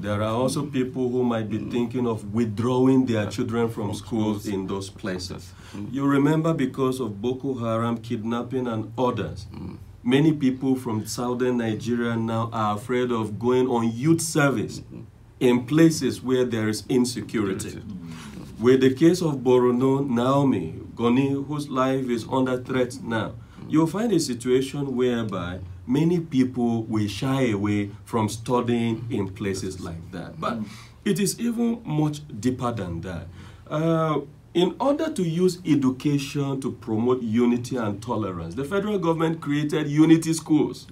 There are also people who might be thinking of withdrawing their children from schools in those places. You remember because of Boko Haram kidnapping and others. Many people from southern Nigeria now are afraid of going on youth service in places where there is insecurity. With the case of Borno, Naomi, Goni, whose life is under threat now, you'll find a situation whereby many people will shy away from studying in places like that. But it is even much deeper than that. Uh, in order to use education to promote unity and tolerance, the federal government created unity schools.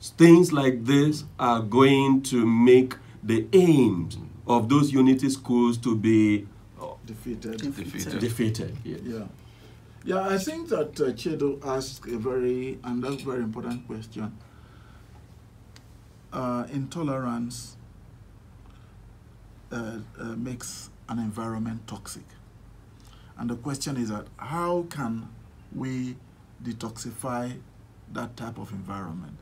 Things like this are going to make the aims of those unity schools to be defeated. Defeated. defeated. Yes. Yeah. Yeah, I think that uh, Chiedu asked a very, and that's very important question. Uh, intolerance uh, uh, makes an environment toxic. And the question is that how can we detoxify that type of environment?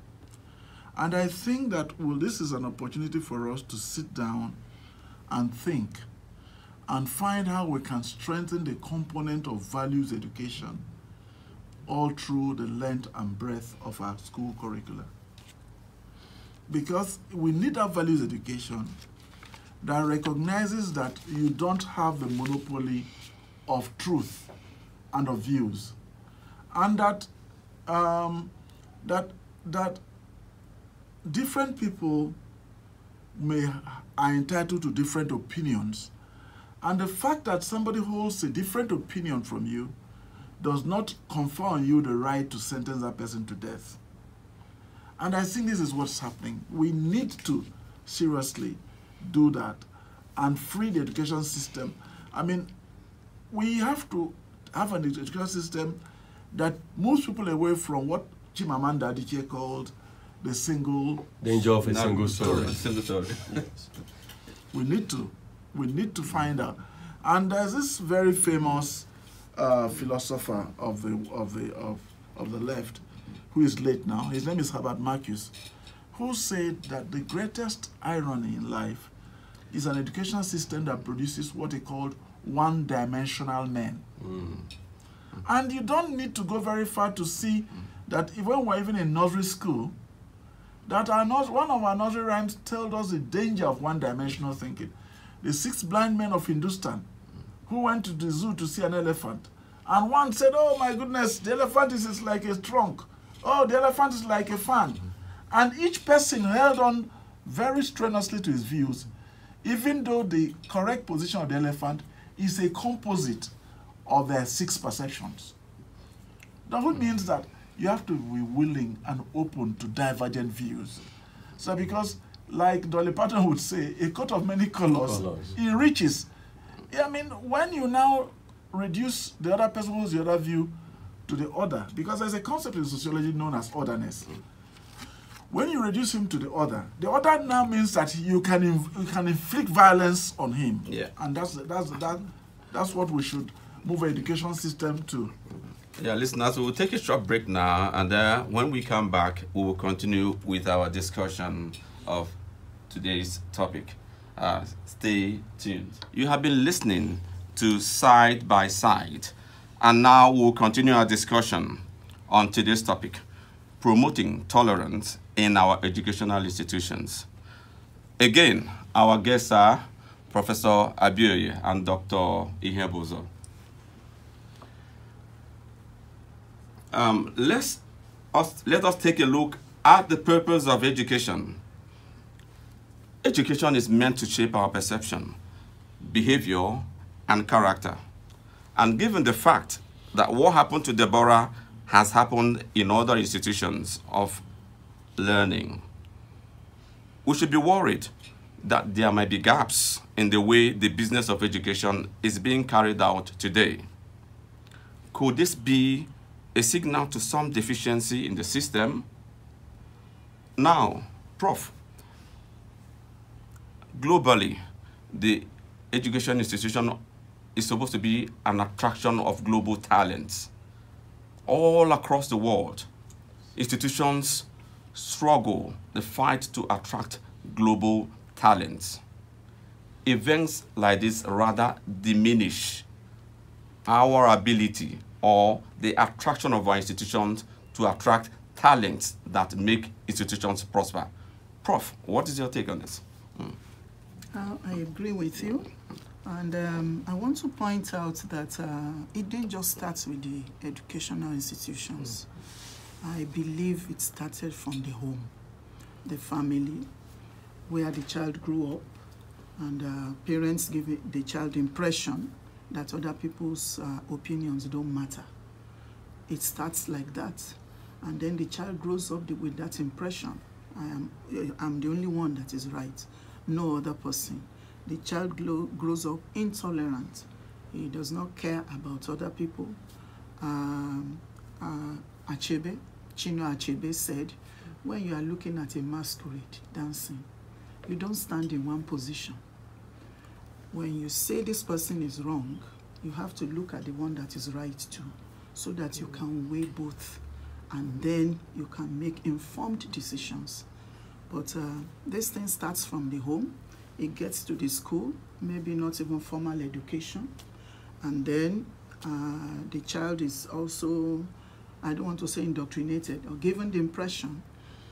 And I think that, well, this is an opportunity for us to sit down and think and find how we can strengthen the component of values education all through the length and breadth of our school curricula. Because we need a values education that recognizes that you don't have the monopoly of truth and of views, and that um, that that different people may are entitled to different opinions, and the fact that somebody holds a different opinion from you does not confer on you the right to sentence that person to death. And I think this is what's happening. We need to seriously do that and free the education system. I mean, we have to have an education system that moves people away from what Chimamanda Adichie called the single. Danger of a single story. Single story. We need to, we need to find out. And there's this very famous uh, philosopher of the of the of, of the left, who is late now. His name is Herbert Marcuse, who said that the greatest irony in life is an education system that produces what he called one-dimensional men. Mm. And you don't need to go very far to see that even we're even in nursery school, that our one of our nursery rhymes told us the danger of one-dimensional thinking. The six blind men of Hindustan who went to the zoo to see an elephant. And one said, oh my goodness, the elephant is, is like a trunk. Oh, the elephant is like a fan. And each person held on very strenuously to his views, even though the correct position of the elephant is a composite of their six perceptions. That would means that you have to be willing and open to divergent views. So because, like Dolly Parton would say, a coat of many colors, Colours. enriches. Yeah, I mean, when you now reduce the other person who's the other view to the other, because there's a concept in sociology known as otherness. When you reduce him to the other, the other now means that you can you can inflict violence on him. Yeah. And that's that's that that's what we should move our education system to. Yeah, listeners, we will take a short break now, and then when we come back, we will continue with our discussion of today's topic. Uh, stay tuned. You have been listening to Side by Side, and now we'll continue our discussion on today's topic promoting tolerance in our educational institutions. Again, our guests are Professor Abioye and Dr. Ihebuzor. um, let's us, let us take a look at the purpose of education. Education is meant to shape our perception, behavior, and character. And given the fact that what happened to Deborah has happened in other institutions of learning, we should be worried that there might be gaps in the way the business of education is being carried out today. Could this be a signal to some deficiency in the system? Now, Prof, globally, the education institution is supposed to be an attraction of global talents. All across the world, institutions struggle, the fight to attract global talents. Events like this rather diminish our ability or the attraction of our institutions to attract talents that make institutions prosper. Prof, what is your take on this? Uh, I agree with you. And um, I want to point out that uh, it didn't just start with the educational institutions. I believe it started from the home, the family, where the child grew up, and uh, parents give the child the impression that other people's uh, opinions don't matter. It starts like that, and then the child grows up with that impression. I am, I'm the only one that is right, no other person. The child grow, grows up intolerant. He does not care about other people. Um, uh, Achebe, Chinua Achebe said, when you are looking at a masquerade dancing, you don't stand in one position. When you say this person is wrong, you have to look at the one that is right too, so that you can weigh both and then you can make informed decisions. But uh, this thing starts from the home, it gets to the school, maybe not even formal education, and then uh, the child is also, I don't want to say indoctrinated, or given the impression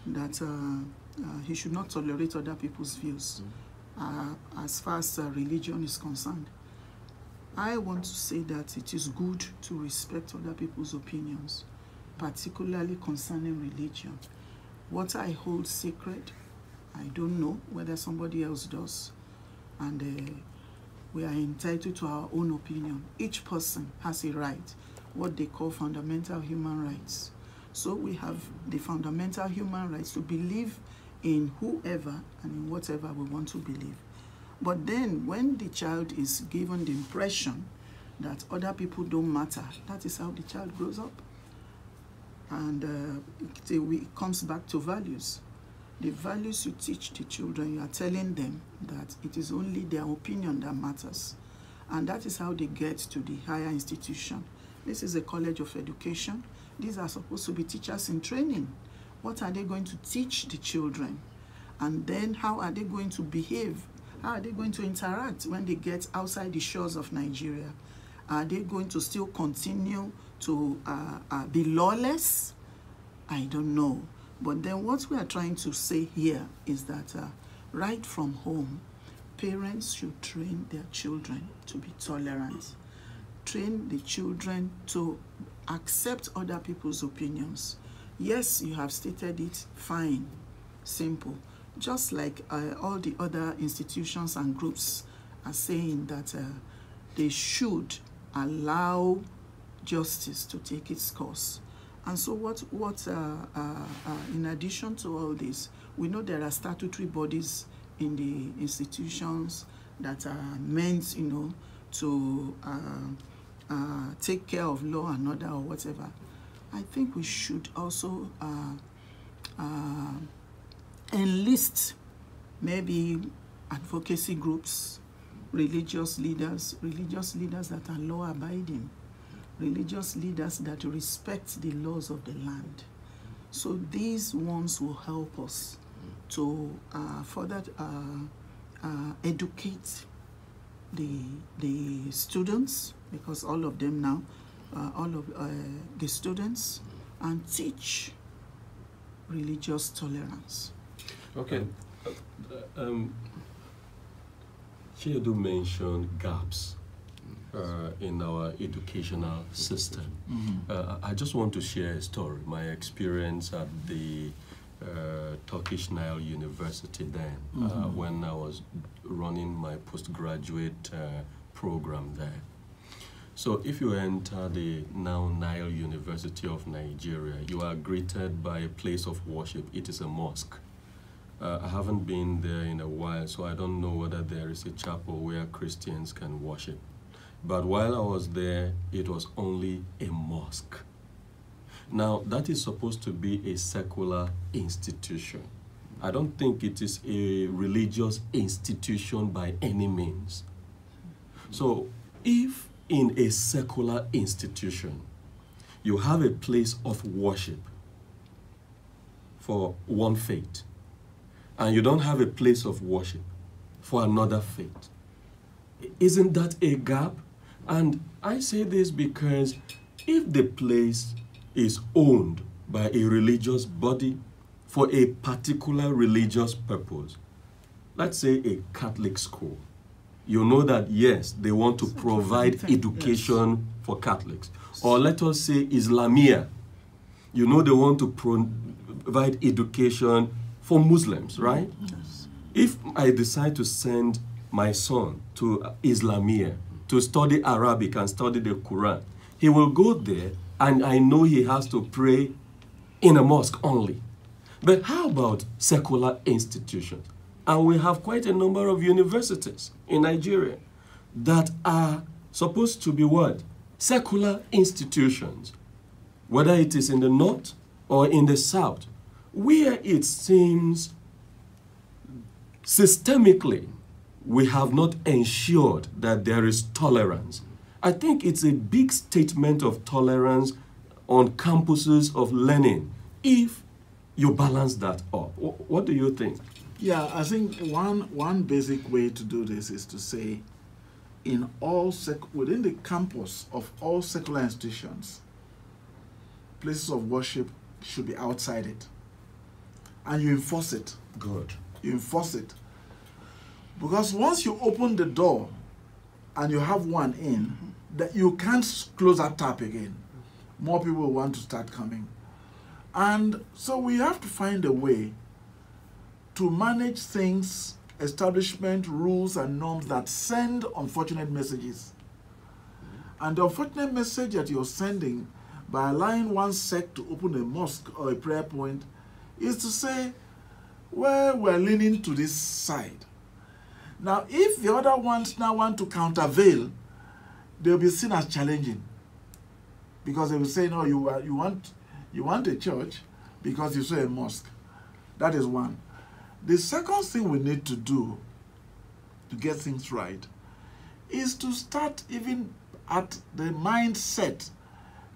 that uh, uh, he should not tolerate other people's views uh, as far as uh, religion is concerned. I want to say that it is good to respect other people's opinions, particularly concerning religion. What I hold sacred, I don't know whether somebody else does. And uh, we are entitled to our own opinion. Each person has a right, what they call fundamental human rights. So we have the fundamental human rights to believe in whoever and in whatever we want to believe. But then when the child is given the impression that other people don't matter, that is how the child grows up. And uh, it, it comes back to values. The values you teach the children, you are telling them that it is only their opinion that matters. And that is how they get to the higher institution. This is a college of education. These are supposed to be teachers in training. What are they going to teach the children? And then how are they going to behave? How are they going to interact when they get outside the shores of Nigeria? Are they going to still continue to uh, uh, be lawless? I don't know. But then what we are trying to say here is that uh, right from home, parents should train their children to be tolerant. Train the children to accept other people's opinions. Yes, you have stated it, fine, simple. Just like uh, all the other institutions and groups are saying that uh, they should allow justice to take its course. And so what, what uh, uh, uh, in addition to all this, we know there are statutory bodies in the institutions that are meant, you know, to uh, uh, take care of law and order or whatever. I think we should also uh, enlist maybe advocacy groups, religious leaders, religious leaders that are law abiding, religious leaders that respect the laws of the land. So these ones will help us to uh, further uh, uh, educate the, the students, because all of them now, uh, all of uh, the students, and teach religious tolerance. Okay. Uh, um, Chiedu mentioned gaps uh, in our educational system. Uh, I just want to share a story, my experience at the uh, Turkish Nile University then, uh, when I was running my postgraduate uh, program there. So if you enter the now Nile University of Nigeria, you are greeted by a place of worship. It is a mosque. Uh, I haven't been there in a while, so I don't know whether there is a chapel where Christians can worship. But while I was there, it was only a mosque. Now, that is supposed to be a secular institution. I don't think it is a religious institution by any means. So, if in a secular institution you have a place of worship for one faith, and you don't have a place of worship for another faith, isn't that a gap? And I say this because if the place is owned by a religious body for a particular religious purpose, let's say a Catholic school, you know that yes, they want to provide education for Catholics. Or let us say Islamia, you know they want to pro- provide education for Muslims, right? If I decide to send my son to Islamia to study Arabic and study the Quran, he will go there and I know he has to pray in a mosque only. But how about secular institutions? And we have quite a number of universities in Nigeria that are supposed to be what? Secular institutions, whether it is in the north or in the south, where it seems systemically we have not ensured that there is tolerance. I think it's a big statement of tolerance on campuses of learning if you balance that up. What do you think? Yeah, I think one one basic way to do this is to say, in all sec- within the campus of all secular institutions, places of worship should be outside it, and you enforce it. Good. You enforce it, because once you open the door and you have one in, that you can't close that tap again. More people want to start coming. And so we have to find a way to manage things, establishment, rules, and norms that send unfortunate messages. And the unfortunate message that you're sending by allowing one sect to open a mosque or a prayer point is to say, well, we're leaning to this side. Now, if the other ones now want to countervail, they'll be seen as challenging. Because they will say, no, oh, you, are, you, want, you want a church because you saw a mosque. That is one. The second thing we need to do to get things right is to start even at the mindset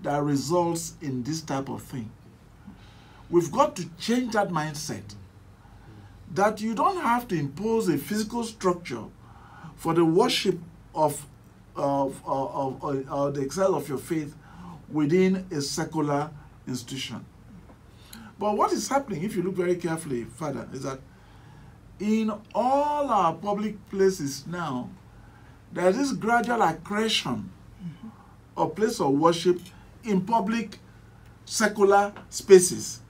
that results in this type of thing. We've got to change that mindset that you don't have to impose a physical structure for the worship of, of, of, of, uh, of the exercise of your faith within a secular institution. But what is happening, if you look very carefully, Father, is that in all our public places now, there is this gradual accretion of place of worship in public secular spaces.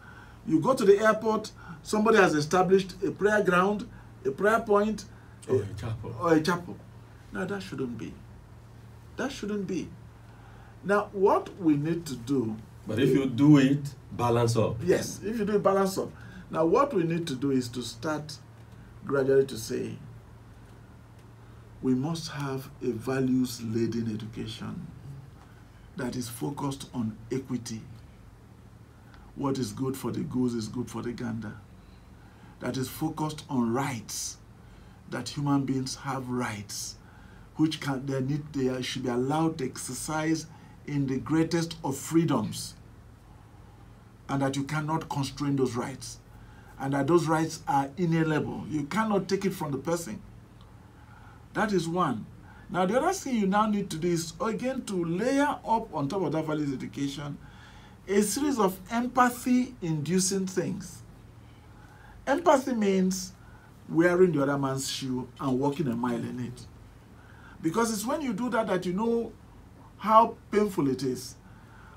You go to the airport, somebody has established a prayer ground, a prayer point, Or a chapel. or a chapel. Now that shouldn't be. That shouldn't be. Now what we need to do, But if you do it, balance up. yes, if you do a balance up. Now what we need to do is to start gradually to say we must have a values laden education that is focused on equity. What is good for the goose is good for the gander. That is focused on rights, that human beings have rights, which can they need they should be allowed to exercise in the greatest of freedoms, and that you cannot constrain those rights, and that those rights are inalienable. You cannot take it from the person. That is one. Now, the other thing you now need to do is, again, to layer up on top of that values education a series of empathy inducing things. Empathy means wearing the other man's shoe and walking a mile in it. Because it's when you do that that you know how painful it is.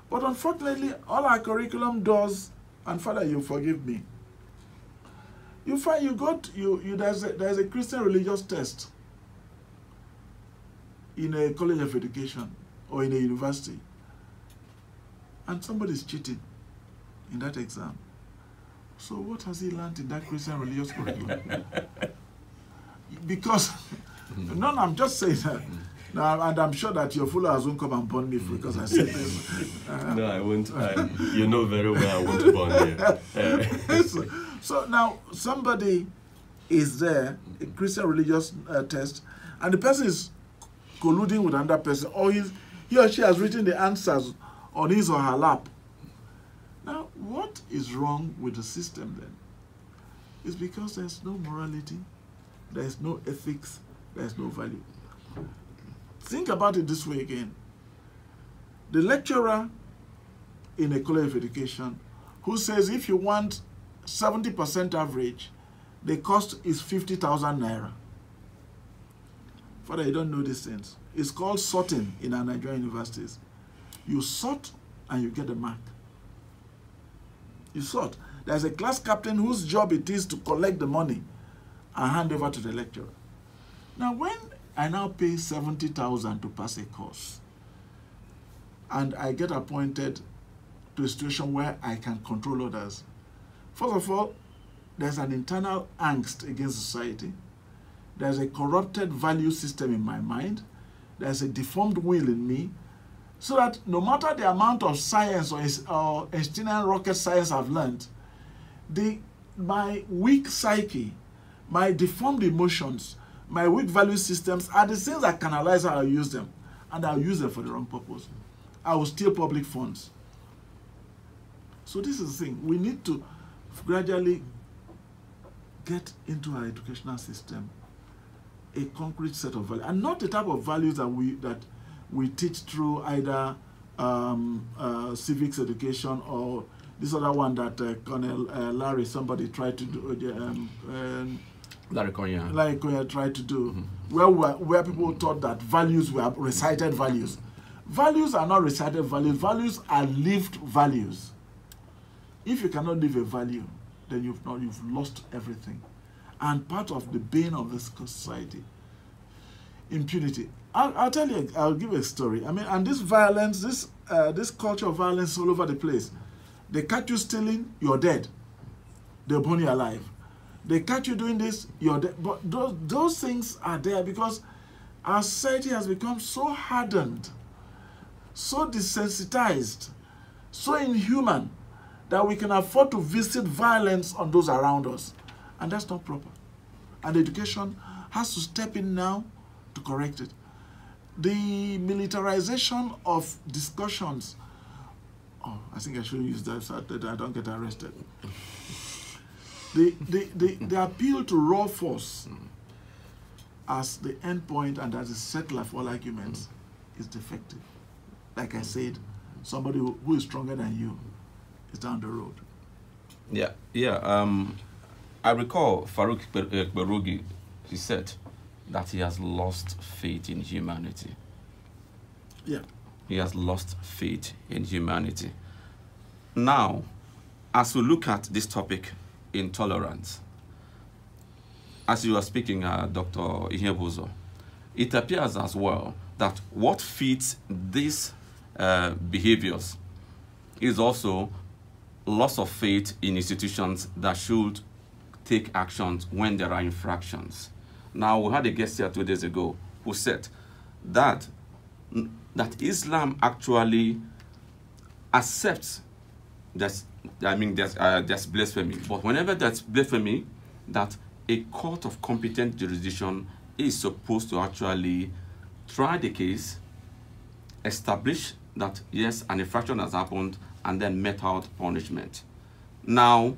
But unfortunately, all our curriculum does, and Father, you forgive me. You find you got you, you there's a, there's a Christian religious test in a college of education or in a university, and somebody is cheating in that exam. So what has he learned in that Christian religious curriculum? because no, no, I'm just saying that. Now, and I'm sure that your followers won't come and burn me because I said this. Uh, No, I won't. I, you know very well I won't burn you. So, so now somebody is there, a Christian religious uh, test, and the person is colluding with another person, or he's, he or she has written the answers on his or her lap. Now, what is wrong with the system then? It's because there's no morality, there's no ethics, there's no value. Think about it this way again. The lecturer in a college of education who says if you want 70% average, the cost is 50,000 naira. Father, you don't know these things. It's called sorting in our Nigerian universities. You sort and you get a mark. You sort. There's a class captain whose job it is to collect the money and hand over to the lecturer. Now, when I now pay 70,000 to pass a course, and I get appointed to a situation where I can control others, first of all, there's an internal angst against society. There's a corrupted value system in my mind. There's a deformed will in me. So that no matter the amount of science or, or rocket science I've learned, the, my weak psyche, my deformed emotions, my weak value systems are the things that canalize how I use them. And I'll use them for the wrong purpose. I will steal public funds. So this is the thing. We need to gradually get into our educational system a concrete set of values, and not the type of values that we that we teach through either um, uh, civics education or this other one that uh, Colonel uh, Larry somebody tried to do. uh, Um, um, Larry Konya. like Konya tried to do, where, where, where people thought that values were recited values. Values are not recited values, values are lived values. If you cannot live a value, then you've, not, you've lost everything. And part of the bane of this society, impunity. I'll, I'll tell you, I'll give you a story. I mean, and this violence, this, uh, this culture of violence all over the place. They catch you stealing, you're dead. They'll burn you alive they catch you doing this, you're dead. But those, those things are there because our society has become so hardened, so desensitized, so inhuman that we can afford to visit violence on those around us. And that's not proper. And education has to step in now to correct it. The militarization of discussions. Oh, I think I should use that so that I don't get arrested the, the, the, the appeal to raw force as the end point and as a settler for all arguments is defective. Like I said, somebody who, is stronger than you is down the road. Yeah, yeah. Um, I recall Farooq Kperogi, he said that he has lost faith in humanity. Yeah. He has lost faith in humanity. Now, as we look at this topic intolerance. As you are speaking, uh, Dr. Ihebuzor, it appears as well that what feeds these uh, behaviors is also loss of faith in institutions that should take actions when there are infractions. Now, we had a guest here two days ago who said that, that Islam actually accepts that I mean, there's, uh, blasphemy. But whenever there's blasphemy, that a court of competent jurisdiction is supposed to actually try the case, establish that, yes, an infraction has happened, and then met out punishment. Now,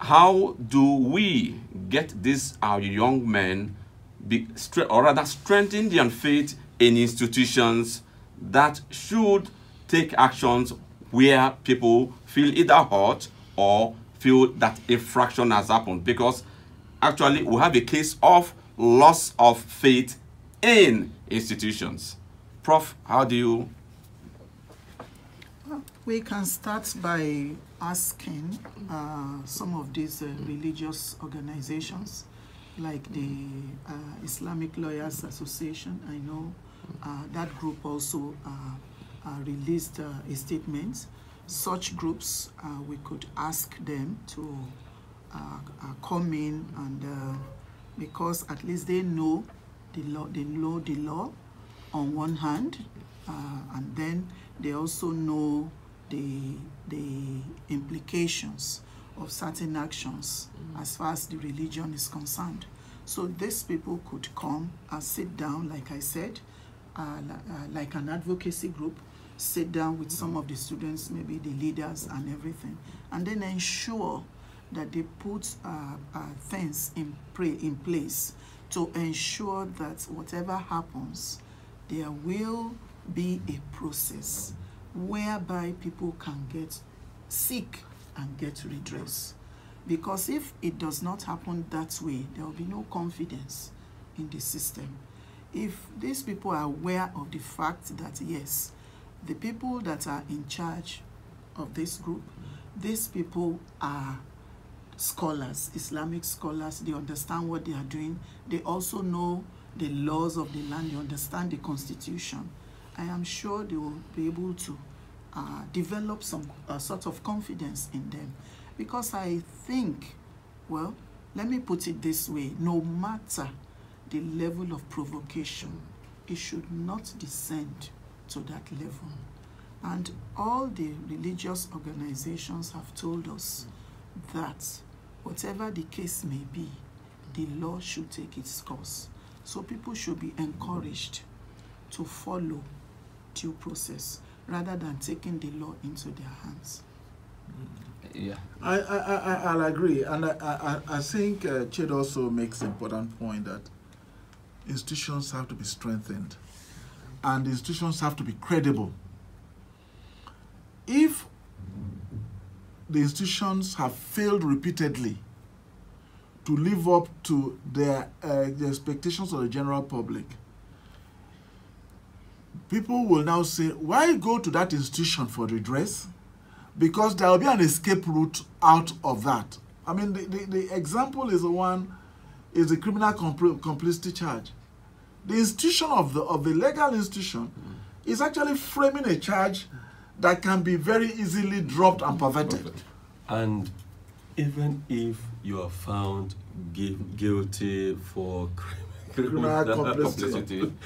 how do we get these our young men, be, or rather strengthen their faith in institutions that should take actions where people feel either hurt or feel that infraction has happened because actually we have a case of loss of faith in institutions. Prof, how do you? We can start by asking uh, some of these uh, religious organizations like the uh, Islamic Lawyers Association. I know uh, that group also uh, uh, released uh, a statement, such groups, uh, we could ask them to come in and because at least they know the law, they know the law on one hand, and then they also know the, the implications of certain actions mm. as far as the religion is concerned. So these people could come and sit down, like I said, uh, uh, like an advocacy group, sit down with some of the students, maybe the leaders and everything, and then ensure that they put uh, uh, things in, in place to ensure that whatever happens, there will be a process whereby people can get sick and get redress. Because if it does not happen that way, there will be no confidence in the system. If these people are aware of the fact that, yes, the people that are in charge of this group, these people are scholars, Islamic scholars. They understand what they are doing. They also know the laws of the land. They understand the constitution. I am sure they will be able to uh, develop some uh, sort of confidence in them. Because I think, well, let me put it this way, no matter the level of provocation, it should not descend to that level. And all the religious organizations have told us that whatever the case may be, the law should take its course. So people should be encouraged to follow due process rather than taking the law into their hands. Yeah. I, I, I, I'll agree. And I, I, I think uh, Chid also makes an important point that institutions have to be strengthened and institutions have to be credible. If the institutions have failed repeatedly to live up to their uh, the expectations of the general public, people will now say, why go to that institution for redress? Because there will be an escape route out of that. I mean, the, the, the example is the one, is the criminal compl complicity charge. The institution of the, of the legal institution is actually framing a charge that can be very easily dropped and perverted. And even if you are found gui- guilty for Criminal criminal complicity.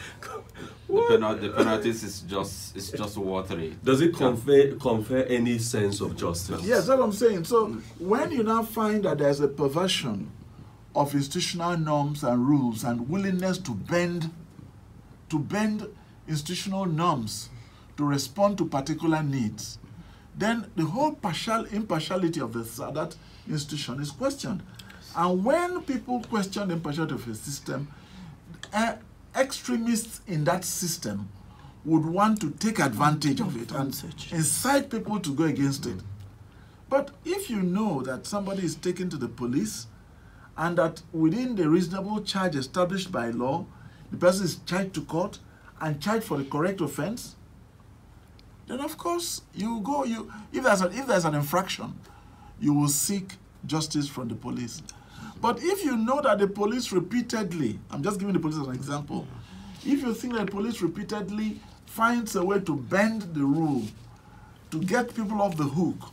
The, penalty, the penalties is just it's just watery. Does it confer confer any sense of justice? Yes, that's what I'm saying. So mm. when you now find that there's a perversion of institutional norms and rules and willingness to bend to bend institutional norms to respond to particular needs, then the whole partial impartiality of the, that institution is questioned. And when people question the impartiality of a system, uh, extremists in that system would want to take advantage of it and incite people to go against it. But if you know that somebody is taken to the police and that within the reasonable charge established by law, the person is charged to court and charged for the correct offense, then of course you go you if there's a, if there's an infraction, you will seek justice from the police. But if you know that the police repeatedly, I'm just giving the police as an example, if you think that the police repeatedly finds a way to bend the rule to get people off the hook,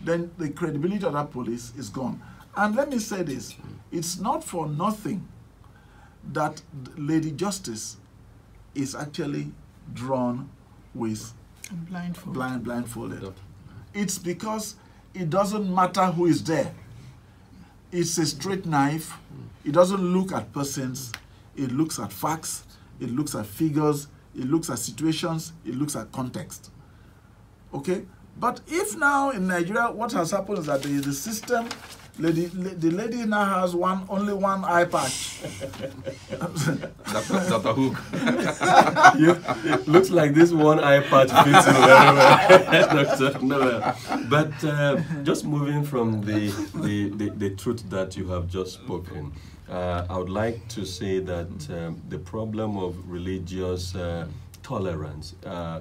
then the credibility of that police is gone. And let me say this it's not for nothing that Lady Justice is actually drawn with And blindfold. blind blindfolded. It's because it doesn't matter who is there. It's a straight knife. It doesn't look at persons. It looks at facts. It looks at figures. It looks at situations. It looks at context. Okay? But if now in Nigeria, what has happened is that the, the system, lady, the lady now has one only one eye patch. Dr. Dr. Hook. you, it looks like this one eye patch fits you very well, Dr. Noel. But uh, just moving from the, the, the, the truth that you have just spoken, uh, I would like to say that um, the problem of religious uh, tolerance uh,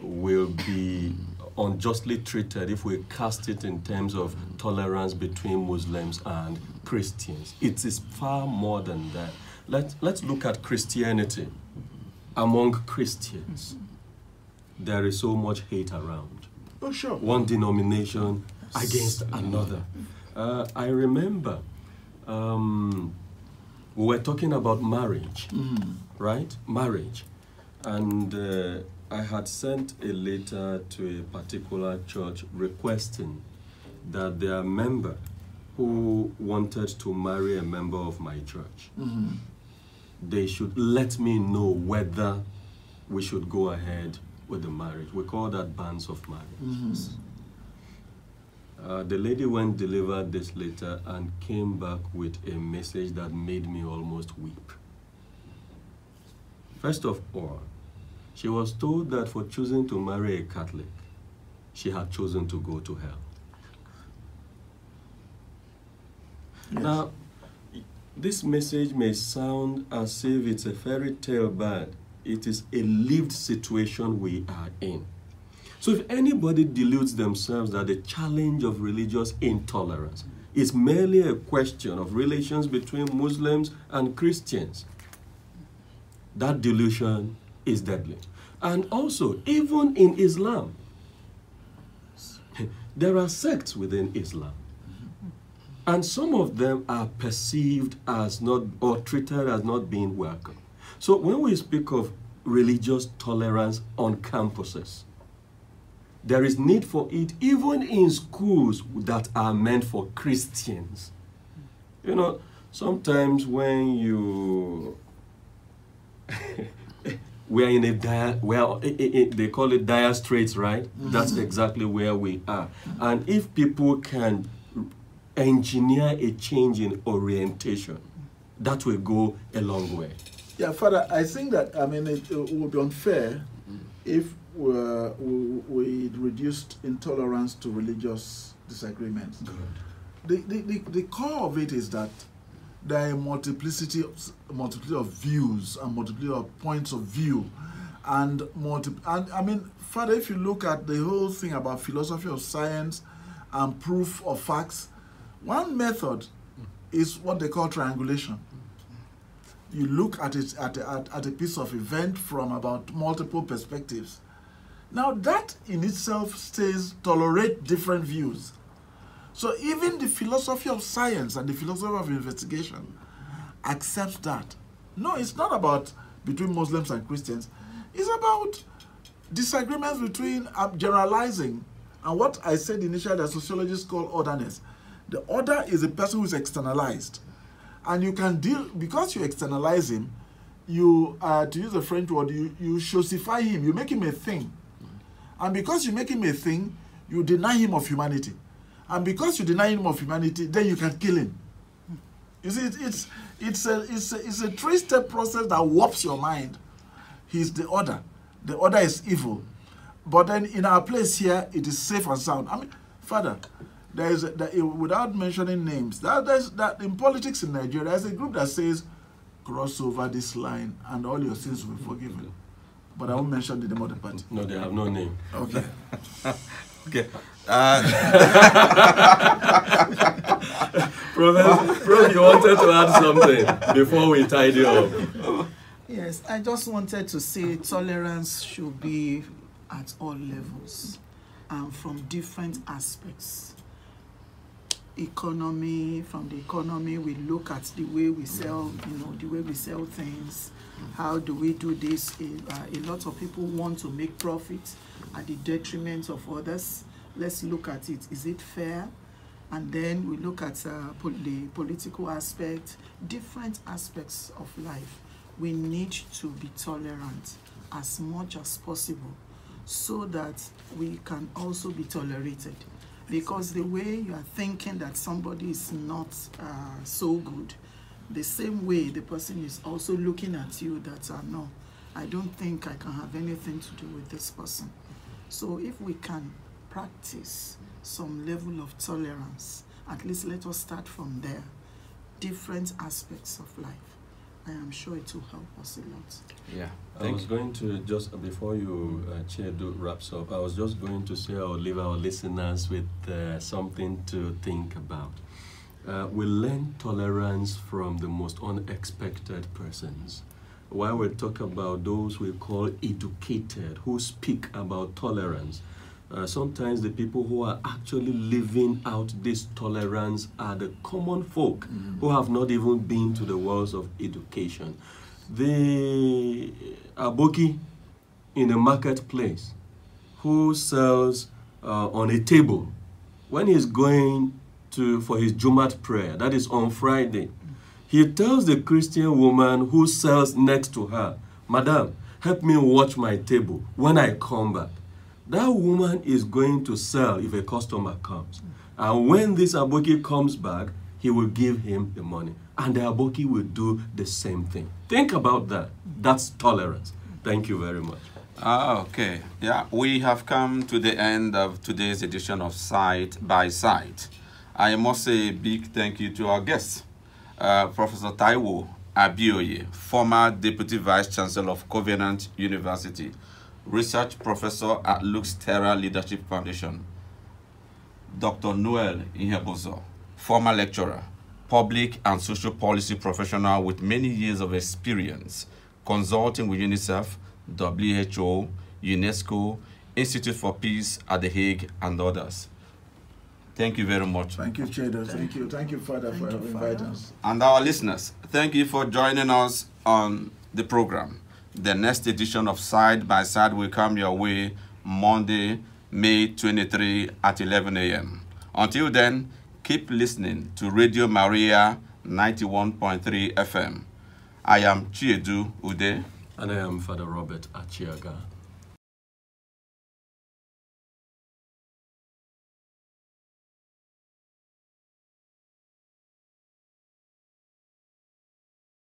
will be unjustly treated if we cast it in terms of tolerance between Muslims and Christians. It is far more than that. Let, let's look at Christianity among Christians, there is so much hate around. oh, sure. One denomination against another. Uh, I remember um, we were talking about marriage, right? Marriage. And uh, I had sent a letter to a particular church requesting that their member who wanted to marry a member of my church they should let me know whether we should go ahead with the marriage. We call that bands of marriage. Uh, the lady went delivered this letter and came back with a message that made me almost weep. First of all, she was told that for choosing to marry a Catholic, she had chosen to go to hell. Now, this message may sound as if it's a fairy tale, but it is a lived situation we are in. So, if anybody deludes themselves that the challenge of religious intolerance is merely a question of relations between Muslims and Christians, that delusion is deadly. And also, even in Islam, there are sects within Islam. And some of them are perceived as not or treated as not being welcome. So when we speak of religious tolerance on campuses, there is need for it even in schools that are meant for Christians. You know, sometimes when you we are in a dire, well, they call it dire straits, right? That's exactly where we are. And if people can engineer a change in orientation, that will go a long way. Yeah, Father, I think that, I mean, it, uh, would be unfair if uh, we, we reduced intolerance to religious disagreements. The, the, the, the core of it is that there are a multiplicity of, multiplicity of views and multiplicity of points of view. And multi and I mean further if you look at the whole thing about philosophy of science and proof of facts one method is what they call triangulation. You look at it at at, at a piece of event from about multiple perspectives. Now that in itself says tolerate different views so even the philosophy of science and the philosophy of investigation accepts that. No, it's not about between Muslims and Christians. It's about disagreements between uh, generalizing and what I said initially that sociologists call otherness. The other is a person who is externalized. And you can deal, because you externalize him, you, uh, to use a French word, you, you chosify him, you make him a thing. And because you make him a thing, you deny him of humanity. And because you deny him of humanity, then you can kill him. You see, it, it's, it's, a, it's, a, it's a three-step process that warps your mind. He's the order. The order is evil. But then in our place here, it is safe and sound. I mean, Father, there is, a, there, without mentioning names, that, there's, that in politics in Nigeria, there's a group that says, cross over this line and all your sins will be forgiven. But I won't mention the name of the party. No, they have no name. Okay. Okay. Uh, Prof, you wanted to add something before we tidy up. Yes, I just wanted to say tolerance should be at all levels and from different aspects. Economy, from the economy, we look at the way we sell, you know, the way we sell things. How do we do this? A, uh, a lot of people want to make profit at the detriment of others. Let's look at it. Is it fair? And then we look at uh, the political aspect, different aspects of life. We need to be tolerant as much as possible so that we can also be tolerated. Because the way you are thinking that somebody is not uh, so good, the same way the person is also looking at you that, uh, no, I don't think I can have anything to do with this person. So if we can practice some level of tolerance, at least let us start from there, different aspects of life, I am sure it will help us a lot. yeah. I was going to just before you uh, Chiedu wraps up. I was just going to say I'll leave our listeners with uh, something to think about. Uh, we learn tolerance from the most unexpected persons. While we talk about those we call educated, who speak about tolerance, uh, sometimes the people who are actually living out this tolerance are the common folk who have not even been to the worlds of education. The aboki in the marketplace who sells uh, on a table when he's going to for his Jumat prayer, that is on Friday, he tells the Christian woman who sells next to her, Madam, help me watch my table when I come back. That woman is going to sell if a customer comes. And when this aboki comes back, he will give him the money. And the aboki will do the same thing. Think about that. That's tolerance. Thank you very much. Ah, okay. Yeah, we have come to the end of today's edition of Side by Side. I must say a big thank you to our guest, uh, Professor Taiwo Abioye, former Deputy Vice Chancellor of Covenant University, Research Professor at Lux Terra Leadership Foundation, Dr. Noel Ihebuzor, former lecturer, public and social policy professional with many years of experience consulting with UNICEF, WHO, UNESCO, Institute for Peace at The Hague, and others. Thank you very much. Thank you, Chiedu. Thank you. Thank you, Father, Thank for you, inviting Father. us. And our listeners, thank you for joining us on the program. The next edition of Side by Side will come your way Monday, May 23 at 11 a.m. Until then, keep listening to Radio Maria 91.3 FM. I am Chiedu Ude. And I am Father Robert Achiaga.